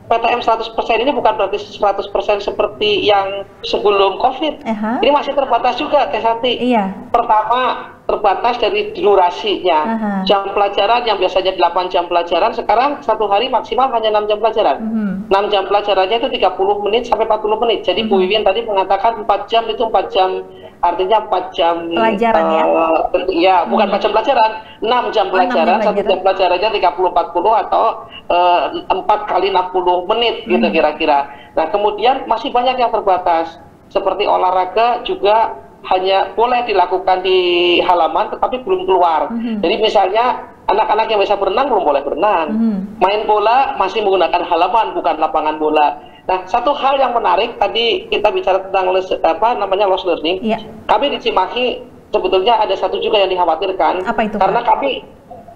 PTM 100% ini bukan berarti 100% seperti yang sebelum COVID. Uh -huh. Ini masih terbatas juga, Teh Santi. Iya. Pertama, terbatas dari durasinya. Uh -huh. Jam pelajaran yang biasanya 8 jam pelajaran, sekarang satu hari maksimal hanya 6 jam pelajaran. Uh -huh. 6 jam pelajarannya itu 30 menit sampai 40 menit. Jadi uh -huh. Bu Wiwin tadi mengatakan 4 jam itu 4 jam artinya 4 jam pelajaran uh, ya? Eh, ya, bukan hmm. 4 jam pelajaran, 6 jam pelajaran, oh, 6 jam 1 jam pelajarannya 30 40 atau uh, eh, 4 kali 60 menit gitu hmm. gitu kira-kira. Nah, kemudian masih banyak yang terbatas. Seperti olahraga juga hanya boleh dilakukan di halaman tetapi belum keluar. Hmm. Jadi misalnya anak-anak yang bisa berenang belum boleh berenang. Hmm. Main bola masih menggunakan halaman bukan lapangan bola Nah, satu hal yang menarik tadi kita bicara tentang les, apa namanya loss learning. Iya. Kami di Cimahi sebetulnya ada satu juga yang dikhawatirkan apa itu, karena Pak? kami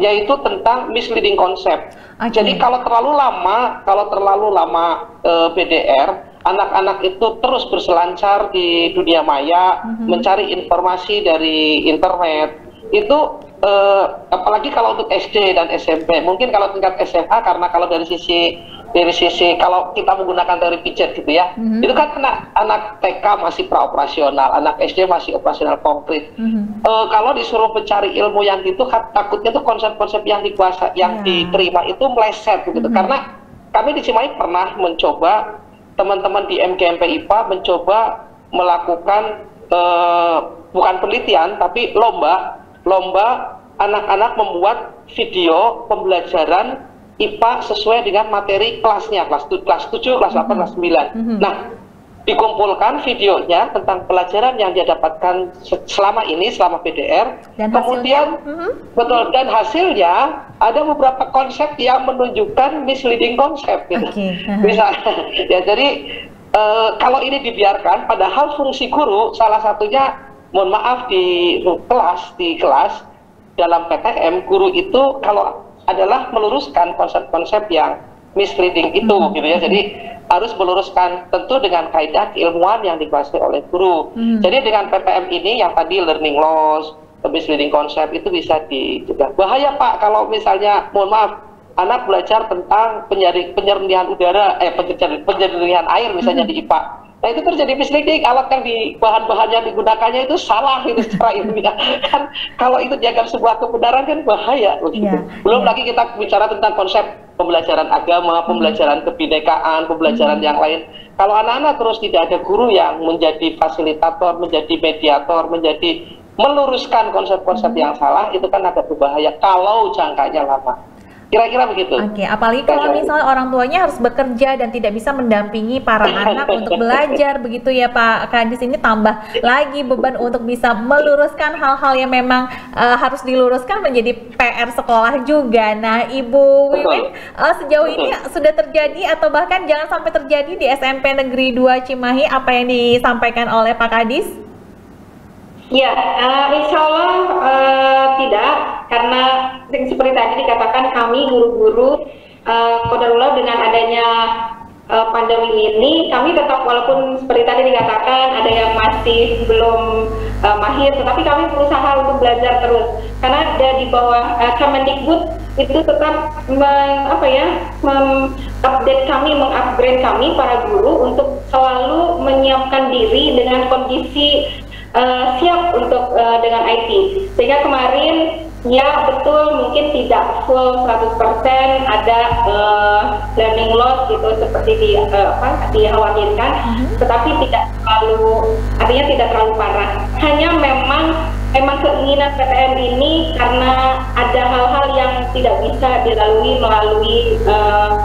yaitu tentang misleading konsep. Okay. Jadi kalau terlalu lama, kalau terlalu lama e, eh, BDR, anak-anak itu terus berselancar di dunia maya, mm -hmm. mencari informasi dari internet. Itu e, apalagi kalau untuk SD dan SMP. Mungkin kalau tingkat SMA karena kalau dari sisi dari sisi kalau kita menggunakan teori pijet gitu ya, mm-hmm. itu kan anak anak TK masih praoperasional, anak SD masih operasional konkret. Mm-hmm. Uh, kalau disuruh mencari ilmu yang gitu, takutnya tuh konsep-konsep yang dikuasa, yang yeah. diterima itu meleset gitu. Mm-hmm. Karena kami di Cimahi pernah mencoba teman-teman di MGMP IPA mencoba melakukan uh, bukan penelitian tapi lomba, lomba anak-anak membuat video pembelajaran IPA sesuai dengan materi kelasnya, kelas, kelas 7, kelas 8, kelas 9. Mm -hmm. Nah, dikumpulkan videonya tentang pelajaran yang dia dapatkan selama ini selama PDR dan kemudian mm -hmm. betul dan hasilnya ada beberapa konsep yang menunjukkan misleading konsep gitu. Okay. Uh -huh. Bisa <laughs> ya jadi uh, kalau ini dibiarkan padahal fungsi guru salah satunya mohon maaf di kelas di kelas dalam PTM guru itu kalau adalah meluruskan konsep-konsep yang misleading itu hmm. gitu ya. Jadi harus meluruskan tentu dengan kaidah keilmuan yang dikuasai oleh guru. Hmm. Jadi dengan PPM ini yang tadi learning loss, misleading konsep itu bisa dicegah. Bahaya Pak kalau misalnya mohon maaf anak belajar tentang penyernihan udara eh penyernihan air misalnya hmm. di IPA Nah itu terjadi misleading, alat yang di bahan-bahan yang digunakannya itu salah itu secara <laughs> ilmiah. kan kalau itu dianggap sebuah kebenaran kan bahaya begitu. Yeah, Belum yeah. lagi kita bicara tentang konsep pembelajaran agama, hmm. pembelajaran kebinekaan, pembelajaran hmm. yang lain. Kalau anak-anak terus tidak ada guru yang menjadi fasilitator, menjadi mediator, menjadi meluruskan konsep-konsep hmm. yang salah, itu kan agak berbahaya kalau jangkanya lama. Kira-kira begitu. Oke, okay. apalagi kalau misalnya orang tuanya harus bekerja dan tidak bisa mendampingi para <laughs> anak untuk belajar begitu ya Pak Kadis ini tambah lagi beban untuk bisa meluruskan hal-hal yang memang uh, harus diluruskan menjadi PR sekolah juga. Nah, Ibu Wiwin uh, sejauh ini sudah terjadi atau bahkan jangan sampai terjadi di SMP Negeri 2 Cimahi apa yang disampaikan oleh Pak Kadis? Ya, uh, insya Allah uh, tidak, karena seperti tadi dikatakan kami guru-guru uh, dengan adanya uh, pandemi ini, kami tetap walaupun seperti tadi dikatakan ada yang masih belum uh, mahir, tetapi kami berusaha untuk belajar terus, karena ada di bawah uh, Kemendikbud itu tetap meng, apa ya, update kami, mengupgrade kami para guru untuk selalu menyiapkan diri dengan kondisi uh, siap untuk uh, dengan IT. Sehingga kemarin ya betul mungkin tidak full 100% ada uh, learning loss gitu seperti di uh, apa dikhawatirkan, mm-hmm. tetapi tidak terlalu artinya tidak terlalu parah. Hanya memang memang keinginan PTM ini karena ada hal-hal yang tidak bisa dilalui melalui uh,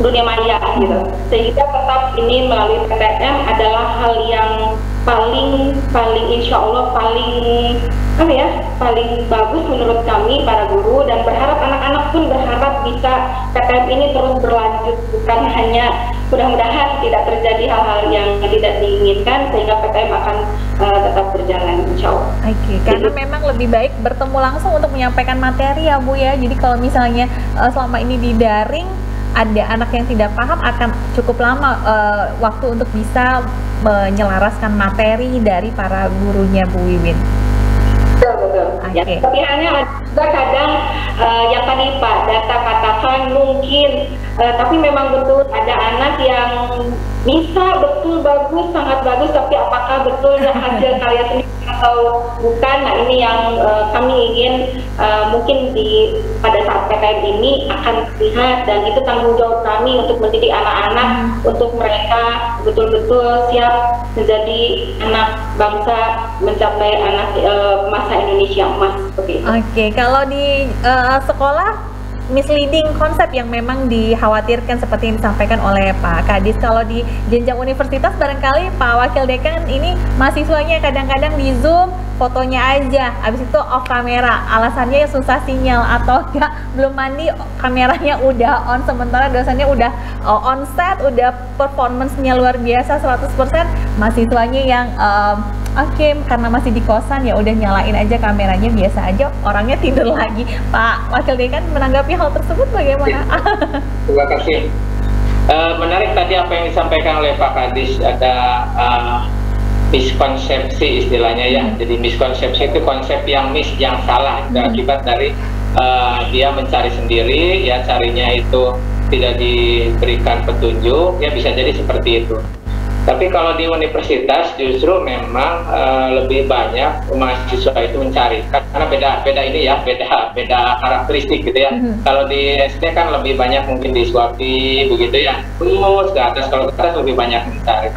dunia maya gitu sehingga tetap ini melalui PTM adalah hal yang paling paling insya Allah paling apa ya paling bagus menurut kami para guru dan berharap anak-anak pun berharap bisa PTM ini terus berlanjut bukan hanya mudah-mudahan tidak terjadi hal-hal yang tidak diinginkan sehingga PTM akan uh, tetap berjalan insya Allah. Oke, okay, karena Jadi, memang lebih baik bertemu langsung untuk menyampaikan materi ya Bu ya. Jadi kalau misalnya uh, selama ini di daring ada anak yang tidak paham akan cukup lama uh, waktu untuk bisa menyelaraskan materi dari para gurunya Bu Wiwin. Betul, betul. Okay. Ya, tapi hanya juga kadang uh, yang tadi Pak Data katakan mungkin, uh, tapi memang betul ada anak yang bisa betul bagus, sangat bagus, tapi apakah betul <laughs> hasil karya sendiri atau bukan? Nah ini yang uh, kami ingin uh, mungkin di pada saat PKM ini akan lihat dan itu tanggung jawab kami untuk mendidik anak-anak hmm. untuk mereka betul-betul siap menjadi anak bangsa mencapai anak uh, masa Indonesia emas. Oke, okay, kalau di uh, sekolah misleading konsep yang memang dikhawatirkan seperti yang disampaikan oleh Pak Kadis. Kalau di jenjang universitas barangkali Pak Wakil Dekan ini mahasiswanya kadang-kadang di Zoom fotonya aja, habis itu off kamera. Alasannya ya susah sinyal atau enggak belum mandi kameranya udah on sementara dosennya udah uh, on set, udah performance-nya luar biasa 100%, mahasiswanya yang um, oke okay, karena masih di kosan ya udah nyalain aja kameranya biasa aja orangnya tidur lagi Pak Wakil Dekan menanggapi hal tersebut bagaimana? Ya. Terima kasih uh, menarik tadi apa yang disampaikan oleh Pak Kadis ada uh, miskonsepsi istilahnya ya hmm. jadi miskonsepsi itu konsep yang mis yang salah hmm. akibat dari uh, dia mencari sendiri ya carinya itu tidak diberikan petunjuk ya bisa jadi seperti itu tapi kalau di universitas justru memang uh, lebih banyak mahasiswa itu mencari karena beda beda ini ya beda beda karakteristik gitu ya. Mm-hmm. Kalau di SD kan lebih banyak mungkin disuapi begitu ya terus ke atas kalau ke atas lebih banyak mencari.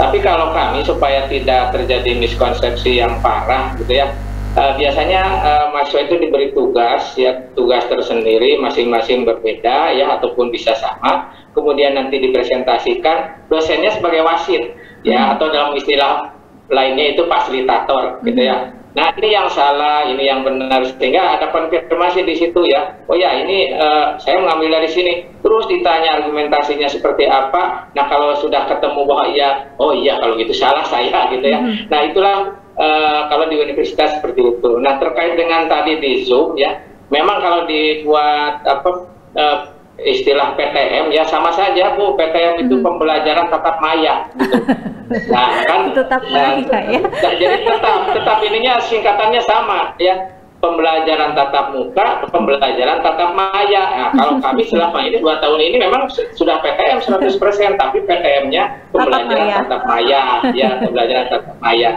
Tapi kalau kami supaya tidak terjadi miskonsepsi yang parah gitu ya, uh, biasanya uh, mahasiswa itu diberi tugas ya tugas tersendiri masing-masing berbeda ya ataupun bisa sama kemudian nanti dipresentasikan dosennya sebagai wasit ya hmm. atau dalam istilah lainnya itu fasilitator hmm. gitu ya. Nah ini yang salah, ini yang benar sehingga ada konfirmasi di situ ya. Oh ya ini uh, saya mengambil dari sini. Terus ditanya argumentasinya seperti apa. Nah kalau sudah ketemu bahwa iya, oh iya kalau gitu salah saya gitu ya. Hmm. Nah itulah uh, kalau di universitas seperti itu. Nah terkait dengan tadi di Zoom ya, memang kalau dibuat apa uh, istilah PTM ya sama saja Bu PTM itu hmm. pembelajaran tatap maya gitu. <laughs> Nah kan tetap nah, ya. jadi tetap tetap ininya singkatannya sama ya pembelajaran tatap muka, pembelajaran tatap maya. Nah, kalau <laughs> kami selama ini dua tahun ini memang sudah PTM 100%, tapi PTM-nya pembelajaran tatap maya, ya pembelajaran tatap maya.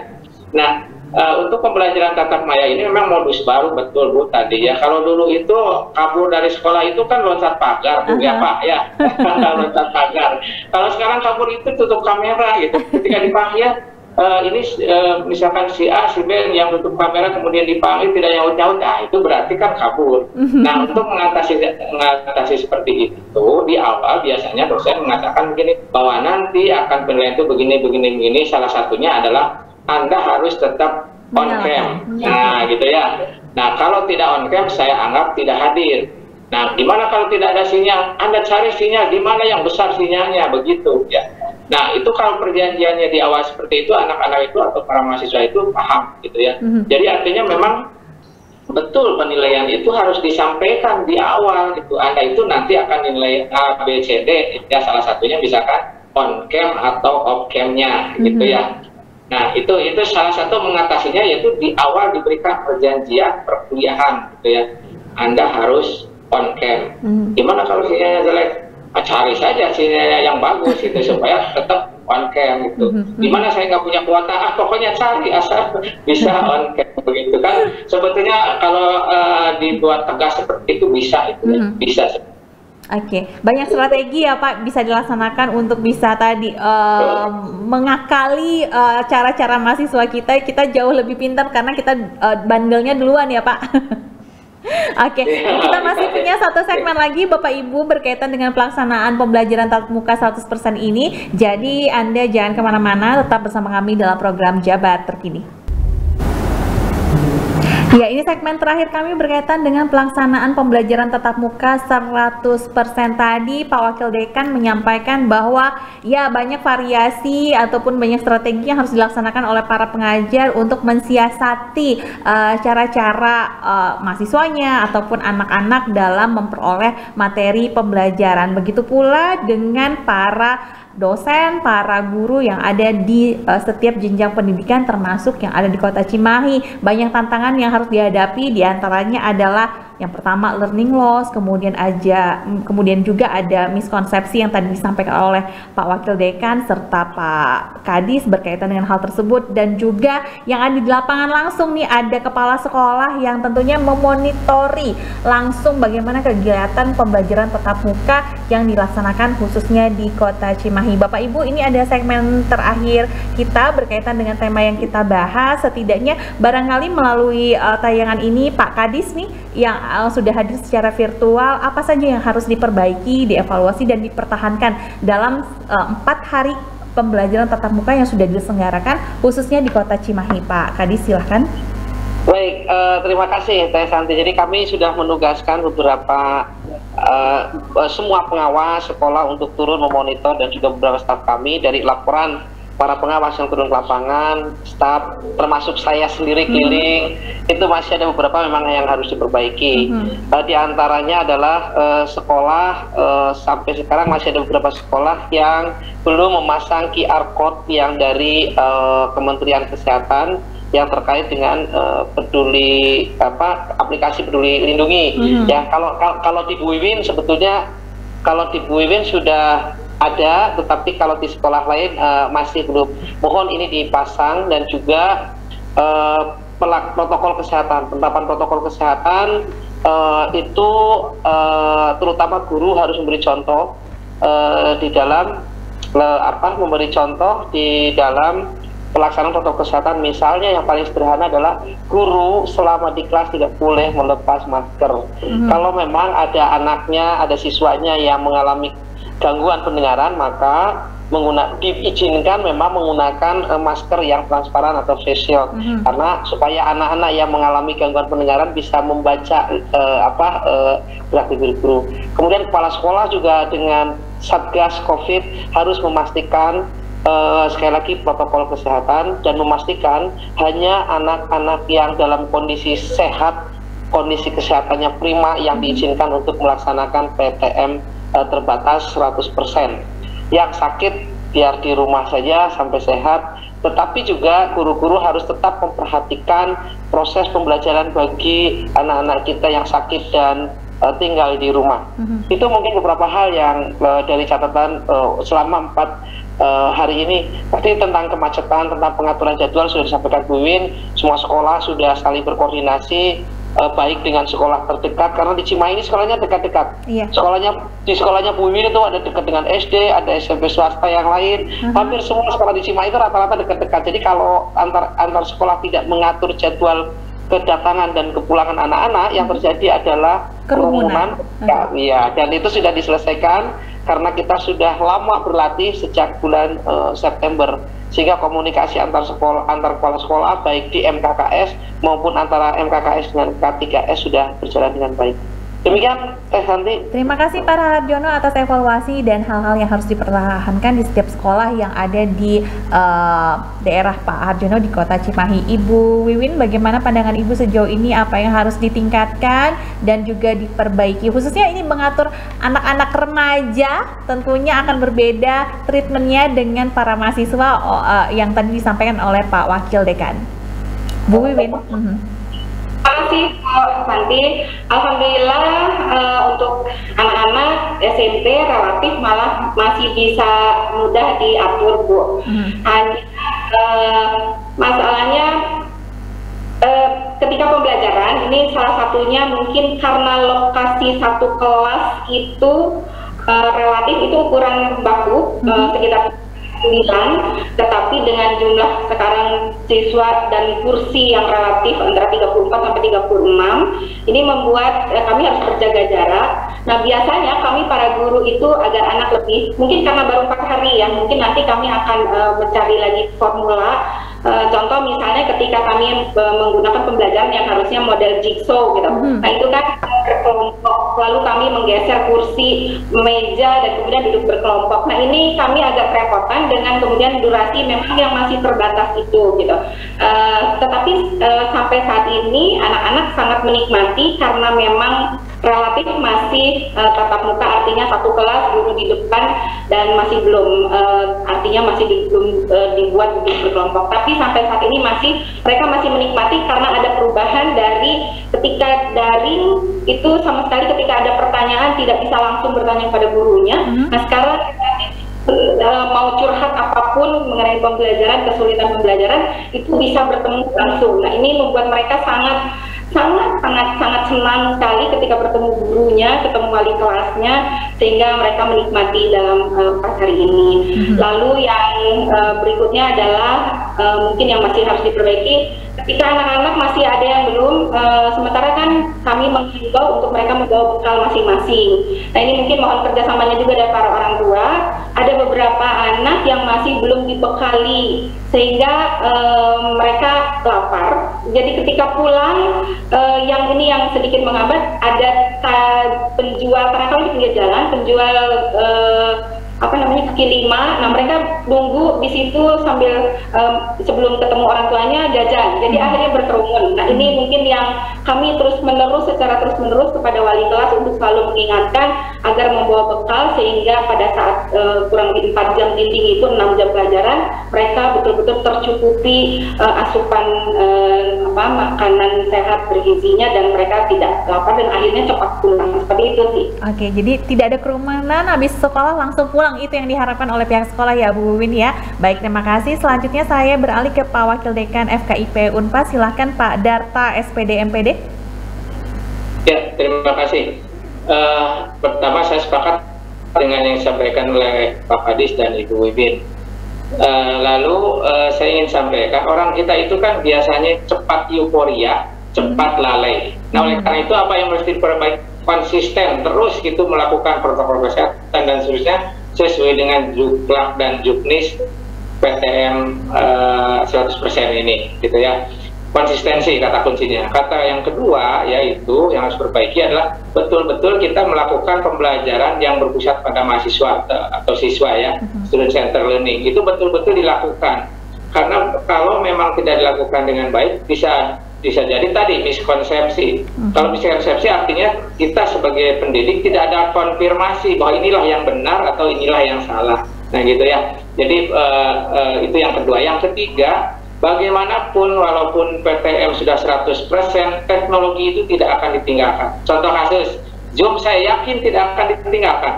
Nah, Uh, untuk pembelajaran tatap maya ini memang modus baru betul Bu tadi ya. Kalau dulu itu kabur dari sekolah itu kan loncat pagar Bu uh -huh. ya Pak ya. <laughs> loncat pagar. Kalau sekarang kabur itu tutup kamera gitu. Ketika dipanggil uh, ini uh, misalkan si A, si B yang tutup kamera kemudian dipanggil tidak nyaut-nyaut, nah itu berarti kan kabur. Mhm. Nah untuk mengatasi mengatasi seperti itu di awal biasanya dosen mengatakan begini bahwa nanti akan penilaian itu begini begini begini. Salah satunya adalah anda harus tetap on cam. Nah gitu ya. Nah kalau tidak on cam saya anggap tidak hadir. Nah, gimana kalau tidak ada sinyal? Anda cari sinyal di mana yang besar sinyalnya begitu ya. Nah, itu kalau perjanjiannya di awal seperti itu, anak-anak itu atau para mahasiswa itu paham gitu ya. Mm-hmm. Jadi artinya memang betul penilaian itu harus disampaikan di awal gitu. Anda itu nanti akan nilai A, B, C, D. Ya salah satunya misalkan on cam atau off camnya gitu ya. Nah, itu itu salah satu mengatasinya yaitu di awal diberikan perjanjian perkuliahan gitu ya. Anda harus on cam. Hmm. Gimana kalau sinyalnya jelek? Ah, cari saja sinyalnya yang bagus gitu <laughs> supaya tetap on cam gitu. Hmm. Gimana saya nggak punya kuota? Ah pokoknya cari asal <laughs> bisa <laughs> on cam begitu kan. Sebetulnya kalau uh, dibuat tegas seperti itu bisa itu hmm. bisa. Oke, okay. banyak strategi ya Pak bisa dilaksanakan untuk bisa tadi uh, mengakali cara-cara uh, mahasiswa kita kita jauh lebih pintar karena kita uh, bandelnya duluan ya Pak. <laughs> Oke, okay. kita masih punya satu segmen lagi Bapak Ibu berkaitan dengan pelaksanaan pembelajaran tatap muka 100% ini. Jadi Anda jangan ke mana-mana, tetap bersama kami dalam program Jabat Terkini. Ya, ini segmen terakhir kami berkaitan dengan pelaksanaan pembelajaran tatap muka 100% tadi. Pak Wakil Dekan menyampaikan bahwa ya banyak variasi ataupun banyak strategi yang harus dilaksanakan oleh para pengajar untuk mensiasati uh, cara-cara uh, mahasiswanya ataupun anak-anak dalam memperoleh materi pembelajaran. Begitu pula dengan para dosen, para guru yang ada di uh, setiap jenjang pendidikan termasuk yang ada di Kota Cimahi. Banyak tantangan yang harus dihadapi di antaranya adalah yang pertama learning loss, kemudian aja kemudian juga ada miskonsepsi yang tadi disampaikan oleh Pak Wakil Dekan serta Pak Kadis berkaitan dengan hal tersebut dan juga yang ada di lapangan langsung nih ada kepala sekolah yang tentunya memonitori langsung bagaimana kegiatan pembelajaran tatap muka yang dilaksanakan khususnya di Kota Cimahi. Bapak Ibu, ini ada segmen terakhir kita berkaitan dengan tema yang kita bahas. Setidaknya barangkali melalui uh, tayangan ini Pak Kadis nih yang uh, sudah hadir secara virtual, apa saja yang harus diperbaiki, dievaluasi dan dipertahankan dalam uh, empat hari pembelajaran tatap muka yang sudah diselenggarakan khususnya di Kota Cimahi, Pak Kadis silahkan. Baik, uh, terima kasih Teh Santi. Jadi kami sudah menugaskan beberapa uh, semua pengawas sekolah untuk turun memonitor dan juga beberapa staf kami dari laporan para pengawas yang turun ke lapangan, staf, termasuk saya sendiri keliling, hmm. itu masih ada beberapa memang yang harus diperbaiki. Hmm. Uh, di antaranya adalah uh, sekolah uh, sampai sekarang masih ada beberapa sekolah yang belum memasang QR code yang dari uh, Kementerian Kesehatan yang terkait dengan uh, peduli apa aplikasi peduli lindungi. Hmm. Ya kalau kalau di Bu Wiwin sebetulnya kalau di Bu Wiwin sudah ada, tetapi kalau di sekolah lain uh, masih belum. Mohon ini dipasang dan juga uh, pelak protokol kesehatan, penerapan protokol kesehatan uh, itu uh, terutama guru harus memberi contoh uh, di dalam uh, apa memberi contoh di dalam pelaksanaan protokol kesehatan misalnya yang paling sederhana adalah guru selama di kelas tidak boleh melepas masker. Mm -hmm. Kalau memang ada anaknya, ada siswanya yang mengalami gangguan pendengaran maka menggunakan diizinkan memang menggunakan uh, masker yang transparan atau face shield mm-hmm. karena supaya anak-anak yang mengalami gangguan pendengaran bisa membaca uh, apa uh, gerak bibir guru. Kemudian kepala sekolah juga dengan satgas COVID harus memastikan uh, sekali lagi protokol kesehatan dan memastikan hanya anak-anak yang dalam kondisi sehat, kondisi kesehatannya prima yang diizinkan untuk melaksanakan PTM uh, terbatas 100%. Yang sakit biar di rumah saja sampai sehat, tetapi juga guru-guru harus tetap memperhatikan proses pembelajaran bagi anak-anak kita yang sakit dan uh, tinggal di rumah. Mm-hmm. Itu mungkin beberapa hal yang uh, dari catatan uh, selama empat uh, hari ini. Tadi tentang kemacetan, tentang pengaturan jadwal sudah disampaikan Bu Win, semua sekolah sudah saling berkoordinasi uh, baik dengan sekolah terdekat karena di Cimahi ini sekolahnya dekat-dekat. Iya. Sekolahnya di sekolahnya Bu Wiwin itu ada dekat dengan SD, ada SMP swasta yang lain. Uh-huh. Hampir semua sekolah di Cimahi itu rata-rata dekat-dekat. Jadi kalau antar antar sekolah tidak mengatur jadwal kedatangan dan kepulangan anak-anak yang terjadi adalah kerumunan. Uh-huh. Ya, dan itu sudah diselesaikan karena kita sudah lama berlatih sejak bulan uh, September sehingga komunikasi antar sekolah antar kepala sekolah baik di MKKS maupun antara MKKS dengan K3S sudah berjalan dengan baik. Demikian Teh Santi. Terima kasih Pak Harjono atas evaluasi dan hal-hal yang harus dipertahankan di setiap sekolah yang ada di uh, daerah Pak Harjono di Kota Cimahi. Ibu Wiwin, bagaimana pandangan Ibu sejauh ini apa yang harus ditingkatkan dan juga diperbaiki? Khususnya ini mengatur anak-anak remaja tentunya akan berbeda treatmentnya dengan para mahasiswa uh, yang tadi disampaikan oleh Pak Wakil Dekan. Bu Wiwin. -huh kasih Pak Santi. Alhamdulillah uh, untuk anak-anak SMP relatif malah masih bisa mudah diatur Bu. Hmm. Hanya uh, masalahnya uh, ketika pembelajaran ini salah satunya mungkin karena lokasi satu kelas itu uh, relatif itu ukuran baku hmm. uh, sekitar 9, tetapi dengan jumlah sekarang siswa dan kursi yang relatif antara 34 sampai 36, ini membuat eh, kami harus berjaga jarak. Nah biasanya kami para guru itu agar anak lebih, mungkin karena baru 4 hari ya, mungkin nanti kami akan uh, mencari lagi formula Uh, contoh misalnya ketika kami uh, menggunakan pembelajaran yang harusnya model jigsaw gitu, hmm. nah itu kan berkelompok, lalu kami menggeser kursi, meja dan kemudian duduk berkelompok. Nah ini kami agak kerepotan dengan kemudian durasi memang yang masih terbatas itu gitu. Uh, tetapi uh, sampai saat ini anak-anak sangat menikmati karena memang relatif masih uh, tatap muka artinya satu kelas guru di depan dan masih belum uh, artinya masih di, belum uh, dibuat di berkelompok. Tapi sampai saat ini masih mereka masih menikmati karena ada perubahan dari ketika daring itu sama sekali ketika ada pertanyaan tidak bisa langsung bertanya pada gurunya. Hmm. nah sekarang mau curhat apa pun mengenai pembelajaran kesulitan pembelajaran itu bisa bertemu langsung. Nah ini membuat mereka sangat sangat sangat sangat senang sekali ketika bertemu gurunya, ketemu wali kelasnya, sehingga mereka menikmati dalam uh, pas hari ini. Mm-hmm. Lalu yang uh, berikutnya adalah uh, mungkin yang masih harus diperbaiki ketika anak-anak masih ada yang belum, uh, sementara kan kami menghimbau untuk mereka membawa bekal masing-masing. Nah ini mungkin mohon kerjasamanya juga dari para orang tua. Ada beberapa anak yang masih belum dibekali sehingga uh, mereka lapar. Jadi ketika pulang, uh, yang ini yang sedikit menghambat ada penjual karena kalau di pinggir jalan penjual uh, apa namanya kaki lima. Nah mereka nunggu di situ sambil um, sebelum ketemu orang tuanya jajan. Jadi hmm. akhirnya berkerumun. Nah ini mungkin yang kami terus menerus secara terus menerus kepada wali kelas untuk selalu mengingatkan agar membawa bekal sehingga pada saat uh, kurang lebih 4 jam dinding itu 6 jam pelajaran mereka betul-betul tercukupi uh, asupan uh, apa makanan sehat bergizinya dan mereka tidak lapar dan akhirnya cepat pulang. Seperti itu sih. Oke, jadi tidak ada kerumunan habis sekolah langsung pulang peluang itu yang diharapkan oleh pihak sekolah ya Bu Win ya. Baik, terima kasih. Selanjutnya saya beralih ke Pak Wakil Dekan FKIP Unpas. Silahkan Pak Darta SPD MPD. Ya, terima kasih. Uh, pertama saya sepakat dengan yang disampaikan oleh Pak Kadis dan Ibu Wibin. Uh, lalu uh, saya ingin sampaikan orang kita itu kan biasanya cepat euforia, cepat lalai. Nah oleh karena itu apa yang mesti diperbaiki konsisten terus gitu melakukan protokol kesehatan dan seterusnya sesuai dengan juklak dan juknis PTM uh, 100% ini gitu ya. Konsistensi kata kuncinya. Kata yang kedua yaitu yang harus perbaiki adalah betul-betul kita melakukan pembelajaran yang berpusat pada mahasiswa atau siswa ya mm-hmm. student center learning. Itu betul-betul dilakukan. Karena kalau memang tidak dilakukan dengan baik bisa bisa jadi tadi miskonsepsi. Hmm. Kalau miskonsepsi artinya kita sebagai pendidik tidak ada konfirmasi bahwa inilah yang benar atau inilah yang salah. Nah gitu ya. Jadi uh, uh, itu yang kedua. Yang ketiga, bagaimanapun walaupun PTM sudah 100%, teknologi itu tidak akan ditinggalkan. Contoh kasus, Zoom saya yakin tidak akan ditinggalkan.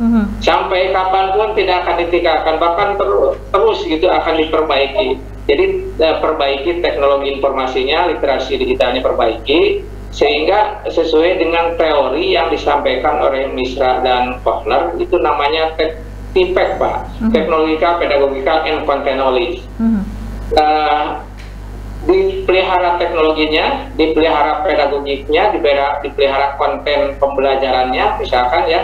Hmm. Sampai kapan pun tidak akan ditinggalkan, bahkan terus, terus gitu akan diperbaiki. Jadi eh, perbaiki teknologi informasinya, literasi digitalnya perbaiki, sehingga sesuai dengan teori yang disampaikan oleh Misra dan Kohler itu namanya TPEC Pak, mm-hmm. Teknologika Pedagogika and Content Knowledge. Mm-hmm. Uh, dipelihara teknologinya, dipelihara pedagogiknya, dipelihara, dipelihara konten pembelajarannya, misalkan ya,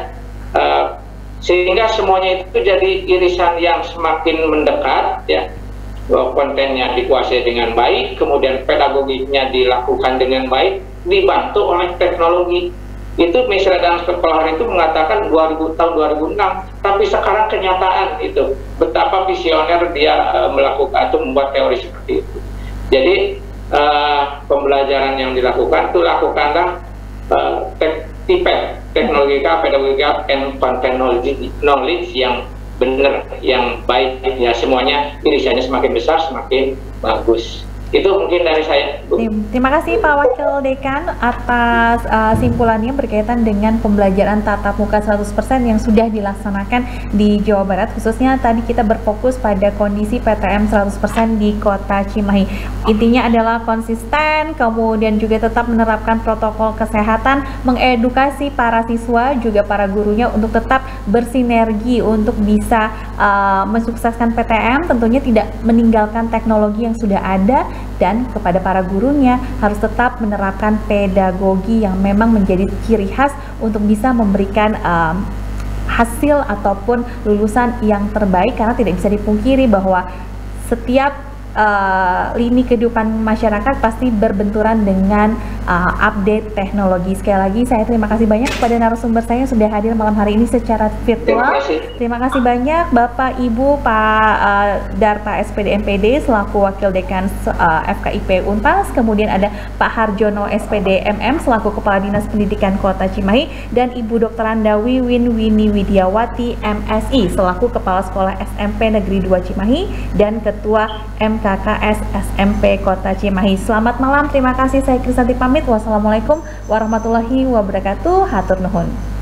uh, sehingga semuanya itu jadi irisan yang semakin mendekat ya kontennya dikuasai dengan baik, kemudian pedagogiknya dilakukan dengan baik, dibantu oleh teknologi. Itu Misra dan Sekolah itu mengatakan 2000 tahun 2006, tapi sekarang kenyataan itu betapa visioner dia uh, melakukan atau membuat teori seperti itu. Jadi uh, pembelajaran yang dilakukan itu lakukanlah uh, tek TPED, Teknologika, Pedagogika, and Content Knowledge, knowledge yang benar, yang baik, ya semuanya irisannya semakin besar, semakin bagus. Itu mungkin dari saya. Terima kasih Pak Wakil Dekan atas uh, simpulannya berkaitan dengan pembelajaran tatap muka 100% yang sudah dilaksanakan di Jawa Barat. Khususnya tadi kita berfokus pada kondisi PTM 100% di Kota Cimahi. Intinya adalah konsisten, kemudian juga tetap menerapkan protokol kesehatan, mengedukasi para siswa juga para gurunya untuk tetap bersinergi untuk bisa uh, mensukseskan PTM, tentunya tidak meninggalkan teknologi yang sudah ada dan kepada para gurunya harus tetap menerapkan pedagogi yang memang menjadi ciri khas untuk bisa memberikan um, hasil ataupun lulusan yang terbaik. Karena tidak bisa dipungkiri bahwa setiap uh, lini kehidupan masyarakat pasti berbenturan dengan uh, update teknologi. Sekali lagi saya terima kasih banyak kepada narasumber saya yang sudah hadir malam hari ini secara virtual. Terima kasih, terima kasih banyak Bapak Ibu Pak uh, Darta SPD MPD selaku Wakil Dekan uh, FKIP Unpas, kemudian ada Pak Harjono SPD MM selaku Kepala Dinas Pendidikan Kota Cimahi dan Ibu Dr. Andawi Win Wini Widiawati MSI selaku Kepala Sekolah SMP Negeri 2 Cimahi dan Ketua M MKKS SMP Kota Cimahi. Selamat malam, terima kasih. Saya Krisanti pamit. Wassalamualaikum warahmatullahi wabarakatuh. Hatur nuhun.